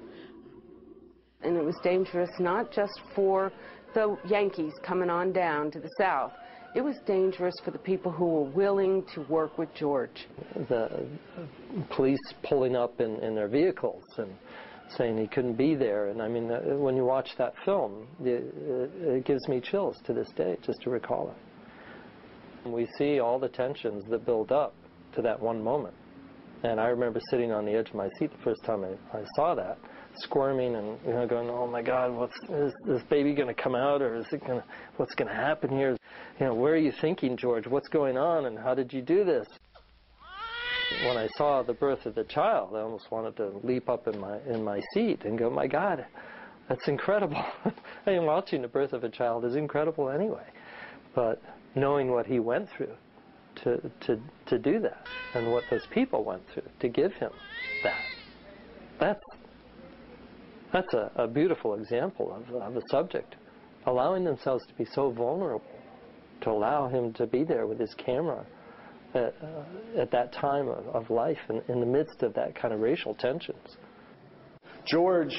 And it was dangerous not just for the Yankees coming on down to the South. It was dangerous for the people who were willing to work with George. The police pulling up in, in their vehicles and saying he couldn't be there. And I mean, uh, when you watch that film, it, it gives me chills to this day just to recall it. We see all the tensions that build up to that one moment. And I remember sitting on the edge of my seat the first time I, I saw that, squirming and you know going, oh my God, what's is this baby going to come out or is it going to what's going to happen here? You know, where are you thinking, George? What's going on and how did you do this? when I saw the birth of the child, I almost wanted to leap up in my in my seat and go, "My God, that's incredible!" [laughs] I mean, watching the birth of a child is incredible anyway, but knowing what he went through to to to do that, and what those people went through to give him that, that's that's a, a beautiful example of, of a subject allowing themselves to be so vulnerable, to allow him to be there with his camera at, uh, at that time of, of life in, in the midst of that kind of racial tensions. George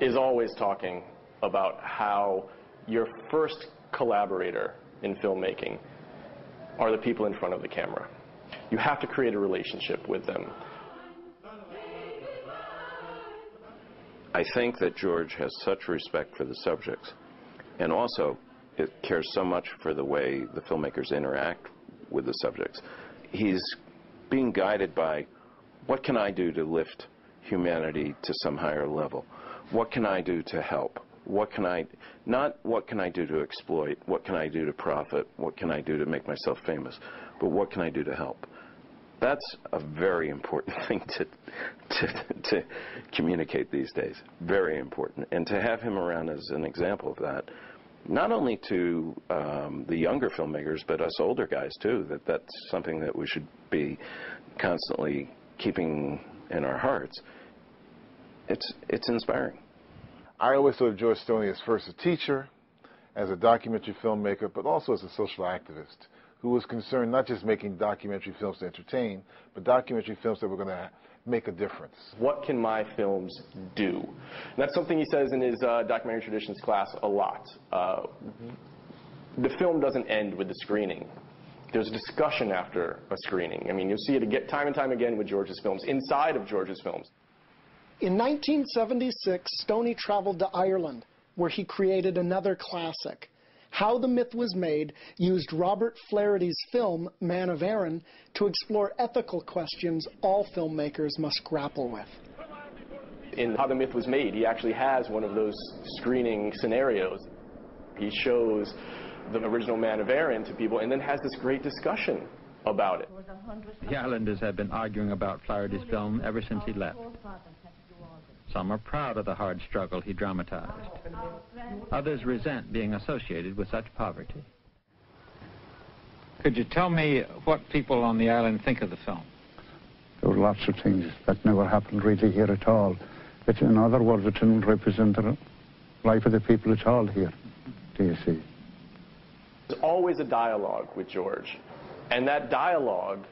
is always talking about how your first collaborator in filmmaking are the people in front of the camera. You have to create a relationship with them. I think that George has such respect for the subjects, and also it cares so much for the way the filmmakers interact with the subjects. He's being guided by what can I do to lift humanity to some higher level? What can I do to help? What can I, not what can I do to exploit, what can I do to profit, what can I do to make myself famous, but what can I do to help? That's a very important [laughs] thing to, to, to communicate these days. Very important. And to have him around as an example of that, not only to um, the younger filmmakers, but us older guys too, that that's something that we should be constantly keeping in our hearts. It's, it's inspiring. I always thought of George Stoney as first a teacher, as a documentary filmmaker, but also as a social activist who was concerned not just making documentary films to entertain, but documentary films that were going to make a difference. What can my films do? And that's something he says in his uh, documentary traditions class a lot. Uh, the film doesn't end with the screening. There's a discussion after a screening. I mean, you'll see it again, time and time again with George's films, inside of George's films. In 1976, Stoney traveled to Ireland, where he created another classic, how the Myth Was Made used Robert Flaherty's film, Man of Aran, to explore ethical questions all filmmakers must grapple with. In How the Myth Was Made, he actually has one of those screening scenarios. He shows the original Man of Aran to people and then has this great discussion about it. The Islanders have been arguing about Flaherty's film ever since he left. Some are proud of the hard struggle he dramatized. Others resent being associated with such poverty. Could you tell me what people on the island think of the film? There were lots of things that never happened really here at all. It, in other words, it didn't represent the life of the people at all here, do you see? There's always a dialogue with George. And that dialogue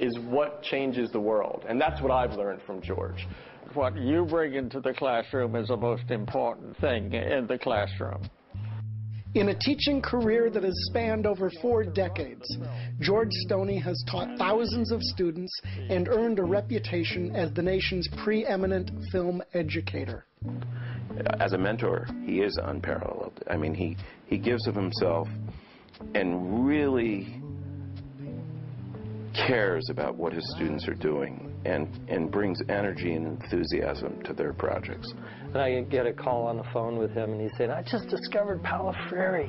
is what changes the world. And that's what I've learned from George what you bring into the classroom is the most important thing in the classroom. In a teaching career that has spanned over four decades, George Stoney has taught thousands of students and earned a reputation as the nation's preeminent film educator. As a mentor, he is unparalleled. I mean, he, he gives of himself and really cares about what his students are doing and, and brings energy and enthusiasm to their projects. And I get a call on the phone with him, and he's saying, I just discovered Paulo Freire.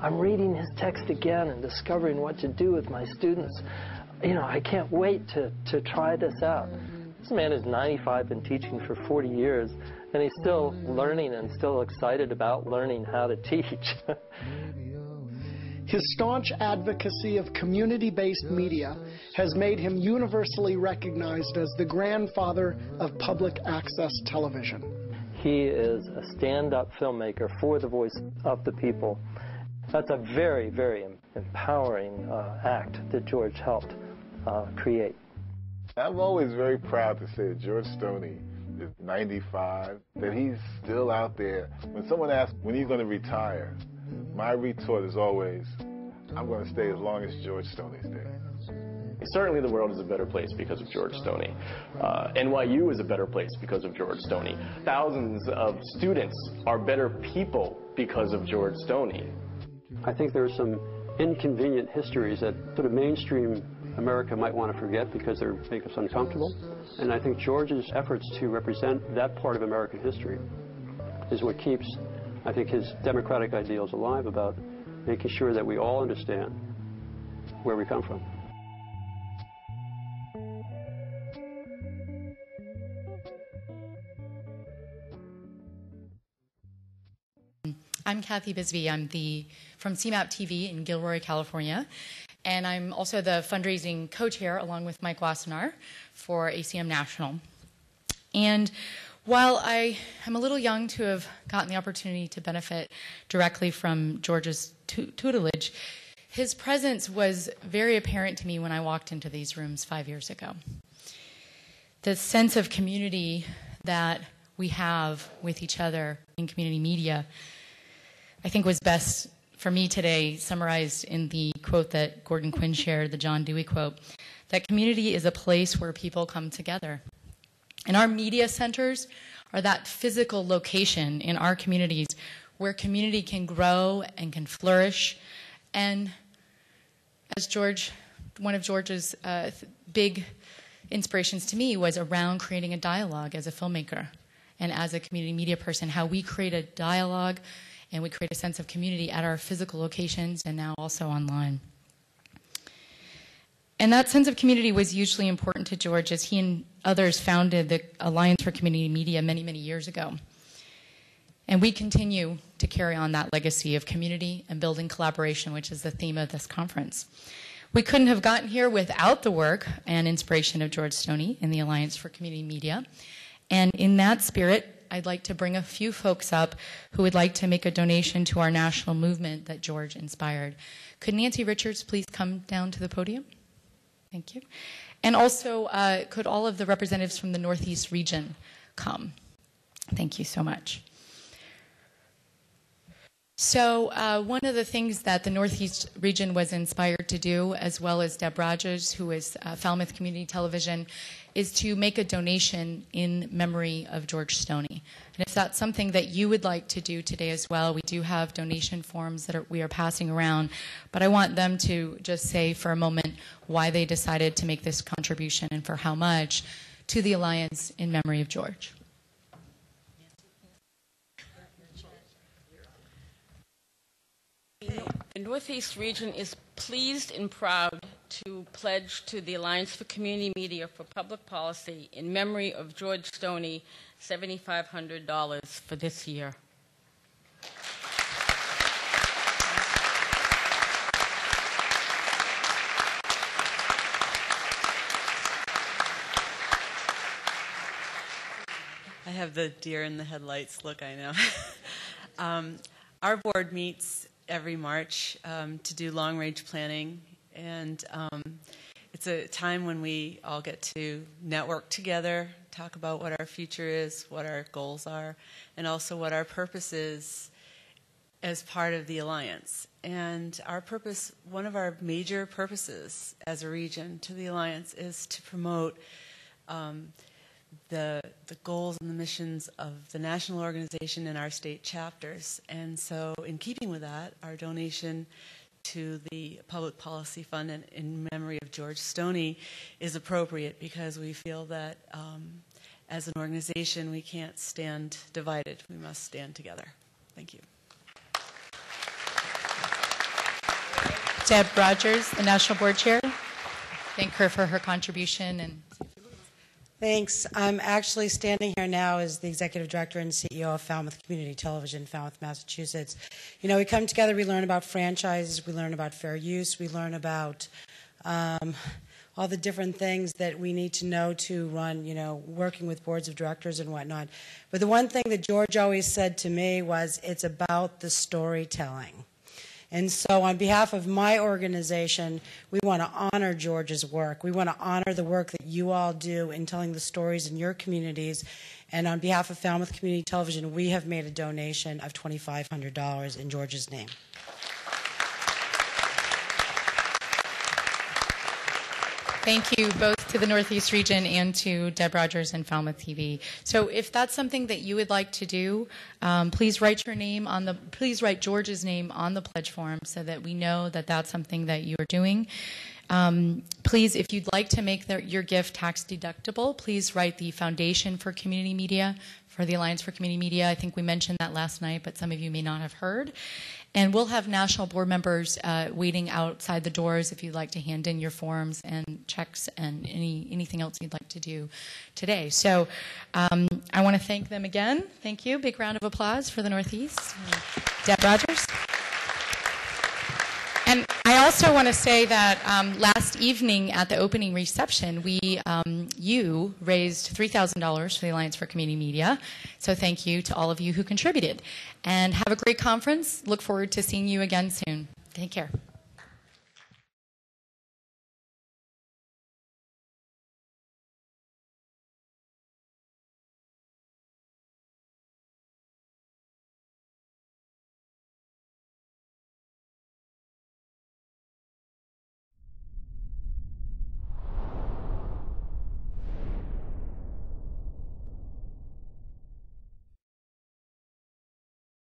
I'm reading his text again and discovering what to do with my students. You know, I can't wait to, to try this out. This man is 95, been teaching for 40 years, and he's still learning and still excited about learning how to teach. [laughs] His staunch advocacy of community based media has made him universally recognized as the grandfather of public access television. He is a stand up filmmaker for the voice of the people. That's a very, very empowering uh, act that George helped uh, create. I'm always very proud to say that George Stoney is 95, that he's still out there. When someone asks, when are you going to retire? My retort is always, I'm going to stay as long as George Stoney's stays. Certainly the world is a better place because of George Stoney. Uh, NYU is a better place because of George Stoney. Thousands of students are better people because of George Stoney. I think there are some inconvenient histories that sort of mainstream America might want to forget because they make us uncomfortable. And I think George's efforts to represent that part of American history is what keeps I think his democratic ideal is alive about making sure that we all understand where we come from. I'm Kathy Bisbee. I'm the from CMAP TV in Gilroy, California, and I'm also the fundraising co-chair along with Mike Wassenaar for ACM National. And while I am a little young to have gotten the opportunity to benefit directly from George's tutelage, his presence was very apparent to me when I walked into these rooms five years ago. The sense of community that we have with each other in community media, I think was best for me today summarized in the quote that Gordon Quinn shared, the John Dewey quote, that community is a place where people come together. And our media centers are that physical location in our communities where community can grow and can flourish and as George, one of George's uh, big inspirations to me was around creating a dialogue as a filmmaker and as a community media person, how we create a dialogue and we create a sense of community at our physical locations and now also online. And that sense of community was hugely important to George as he and others founded the Alliance for Community Media many, many years ago. And we continue to carry on that legacy of community and building collaboration, which is the theme of this conference. We couldn't have gotten here without the work and inspiration of George Stoney in the Alliance for Community Media. And in that spirit, I'd like to bring a few folks up who would like to make a donation to our national movement that George inspired. Could Nancy Richards please come down to the podium? Thank you. And also, uh, could all of the representatives from the Northeast region come? Thank you so much. So, uh, one of the things that the Northeast region was inspired to do, as well as Deb Rogers, who is uh, Falmouth Community Television, is to make a donation in memory of George Stoney. And if that's something that you would like to do today as well, we do have donation forms that are, we are passing around. But I want them to just say for a moment why they decided to make this contribution and for how much to the Alliance in memory of George. The Northeast region is pleased and proud to pledge to the Alliance for Community Media for Public Policy in memory of George Stoney $7,500 for this year. I have the deer in the headlights look, I know. [laughs] um, our board meets every March um, to do long range planning. And um, it's a time when we all get to network together, talk about what our future is, what our goals are, and also what our purpose is as part of the Alliance. And our purpose, one of our major purposes as a region to the Alliance is to promote um, the, the goals and the missions of the national organization and our state chapters. And so, in keeping with that, our donation to the Public Policy Fund in, in memory of George Stoney is appropriate because we feel that um, as an organization we can't stand divided. We must stand together. Thank you. Deb Rogers, the National Board Chair. Thank her for her contribution and Thanks. I'm actually standing here now as the executive director and CEO of Falmouth Community Television, Falmouth, Massachusetts. You know, we come together, we learn about franchises, we learn about fair use, we learn about um, all the different things that we need to know to run, you know, working with boards of directors and whatnot. But the one thing that George always said to me was, it's about the storytelling. And so, on behalf of my organization, we want to honor George's work. We want to honor the work that you all do in telling the stories in your communities. And on behalf of Falmouth Community Television, we have made a donation of $2,500 in George's name. Thank you both to the Northeast region and to Deb Rogers and Falmouth TV. So if that's something that you would like to do, um, please write your name on the, please write George's name on the pledge form so that we know that that's something that you are doing. Um, please, if you'd like to make the, your gift tax deductible, please write the Foundation for Community Media for the Alliance for Community Media. I think we mentioned that last night, but some of you may not have heard. And we'll have national board members uh, waiting outside the doors if you'd like to hand in your forms and checks and any anything else you'd like to do today. So um, I want to thank them again. Thank you. Big round of applause for the Northeast. Deb Rogers. And I also want to say that um, last evening at the opening reception, we, um, you raised $3,000 for the Alliance for Community Media. So thank you to all of you who contributed. And have a great conference. Look forward to seeing you again soon. Take care.